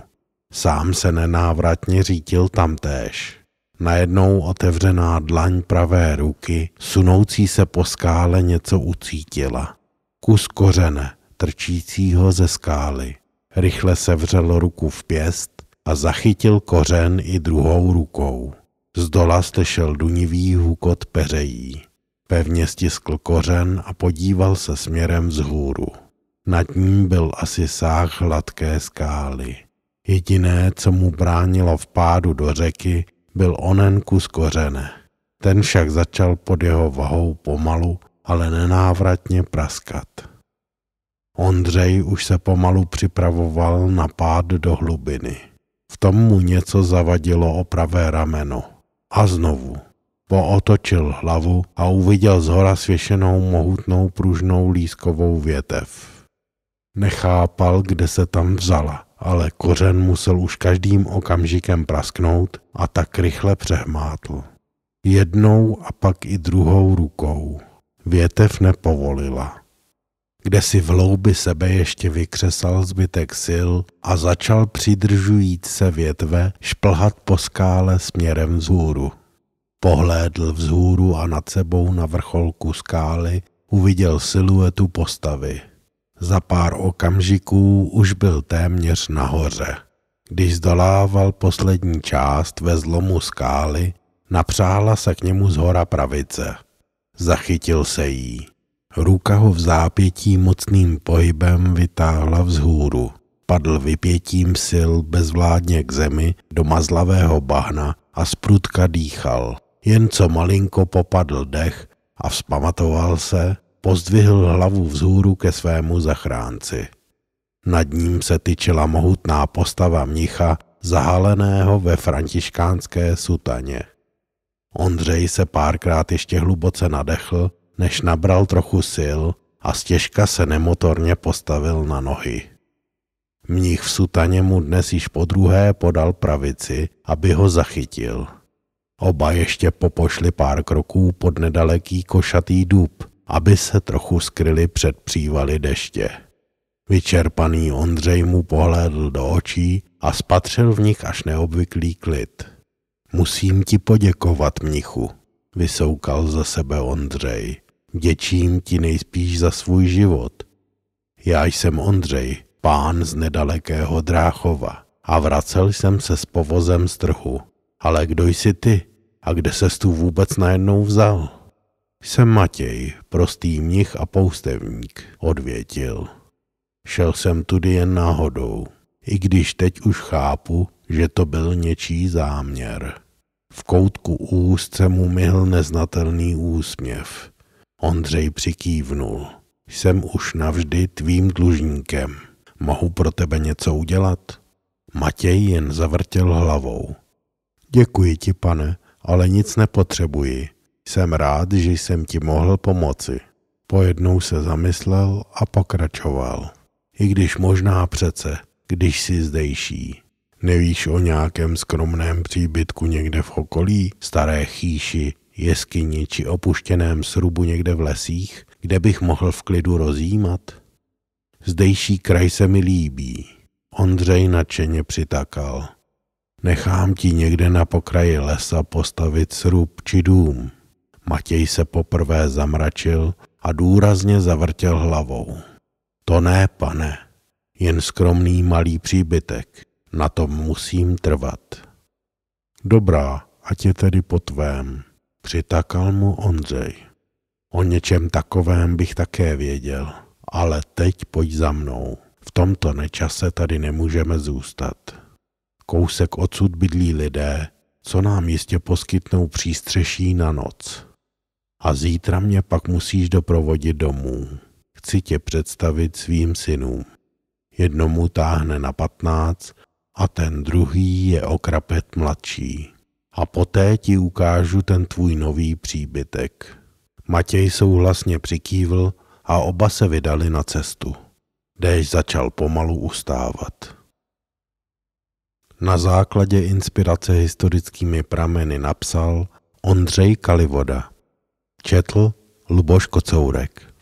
Sám se nenávratně řítil tamtéž. Najednou otevřená dlaň pravé ruky, sunoucí se po skále něco ucítila. Kus kořene, trčícího ze skály. Rychle se vřel ruku v pěst a zachytil kořen i druhou rukou. Z dola slyšel dunivý hůkot peřejí. Pevně stiskl kořen a podíval se směrem vzhůru. Nad ním byl asi sáh hladké skály. Jediné, co mu bránilo v pádu do řeky, byl onen kus kořene. Ten však začal pod jeho vahou pomalu, ale nenávratně praskat. Ondřej už se pomalu připravoval na pád do hlubiny. V tom mu něco zavadilo o pravé rameno. A znovu. Pootočil hlavu a uviděl zhora svěšenou mohutnou pružnou lískovou větev. Nechápal, kde se tam vzala, ale kořen musel už každým okamžikem prasknout a tak rychle přehmátl. Jednou a pak i druhou rukou. Větev nepovolila. Kde si v hloubi sebe ještě vykřesal zbytek sil a začal přidržujíc se větve šplhat po skále směrem vzhůru. Pohlédl vzhůru a nad sebou na vrcholku skály uviděl siluetu postavy. Za pár okamžiků už byl téměř nahoře. Když zdolával poslední část ve zlomu skály, napřáhla se k němu z hora pravice. Zachytil se jí. Ruka ho v zápětí mocným pohybem vytáhla vzhůru. Padl vypětím sil bezvládně k zemi do mazlavého bahna a sprutka dýchal. Jen co malinko popadl dech a vzpamatoval se, pozdvihl hlavu vzhůru ke svému zachránci. Nad ním se tyčila mohutná postava mnicha, zahaleného ve františkánské sutaně. Ondřej se párkrát ještě hluboce nadechl, než nabral trochu sil a stěžka se nemotorně postavil na nohy. Mních v sutaně mu dnes již po druhé podal pravici, aby ho zachytil. Oba ještě popošli pár kroků pod nedaleký košatý dub, aby se trochu skryli před přívaly deště. Vyčerpaný Ondřej mu pohlédl do očí a spatřil v nich až neobvyklý klid. Musím ti poděkovat, mnichu, vysoukal za sebe Ondřej. Děčím ti nejspíš za svůj život. Já jsem Ondřej, pán z nedalekého Dráchova a vracel jsem se s povozem z trhu. Ale kdo jsi ty a kde ses tu vůbec najednou vzal? Jsem Matěj, prostý mnich a poustevník, odvětil. Šel jsem tudy jen náhodou, i když teď už chápu, že to byl něčí záměr. V koutku úst se mu myhl neznatelný úsměv. Ondřej přikývnul. Jsem už navždy tvým dlužníkem. Mohu pro tebe něco udělat? Matěj jen zavrtěl hlavou. Děkuji ti, pane, ale nic nepotřebuji. Jsem rád, že jsem ti mohl pomoci. Pojednou se zamyslel a pokračoval. I když možná přece, když jsi zdejší. Nevíš o nějakém skromném příbytku někde v okolí, staré chýši, jeskyni či opuštěném srubu někde v lesích, kde bych mohl v klidu rozjímat? Zdejší kraj se mi líbí. Ondřej nadšeně přitakal. Nechám ti někde na pokraji lesa postavit srub či dům. Matěj se poprvé zamračil a důrazně zavrtěl hlavou. To ne, pane, jen skromný malý příbytek. Na tom musím trvat. Dobrá, ať je tedy po tvém. Přitakal mu Ondřej. O něčem takovém bych také věděl, ale teď pojď za mnou. V tomto nečase tady nemůžeme zůstat. Kousek odsud bydlí lidé, co nám jistě poskytnou přístřeší na noc. A zítra mě pak musíš doprovodit domů. Chci tě představit svým synům. Jednomu táhne na patnáct a ten druhý je okrapet mladší a poté ti ukážu ten tvůj nový příbytek. Matěj souhlasně přikývl a oba se vydali na cestu. Déšť začal pomalu ustávat. Na základě inspirace historickými prameny napsal Ondřej Kalivoda. Četl Luboš Kocourek.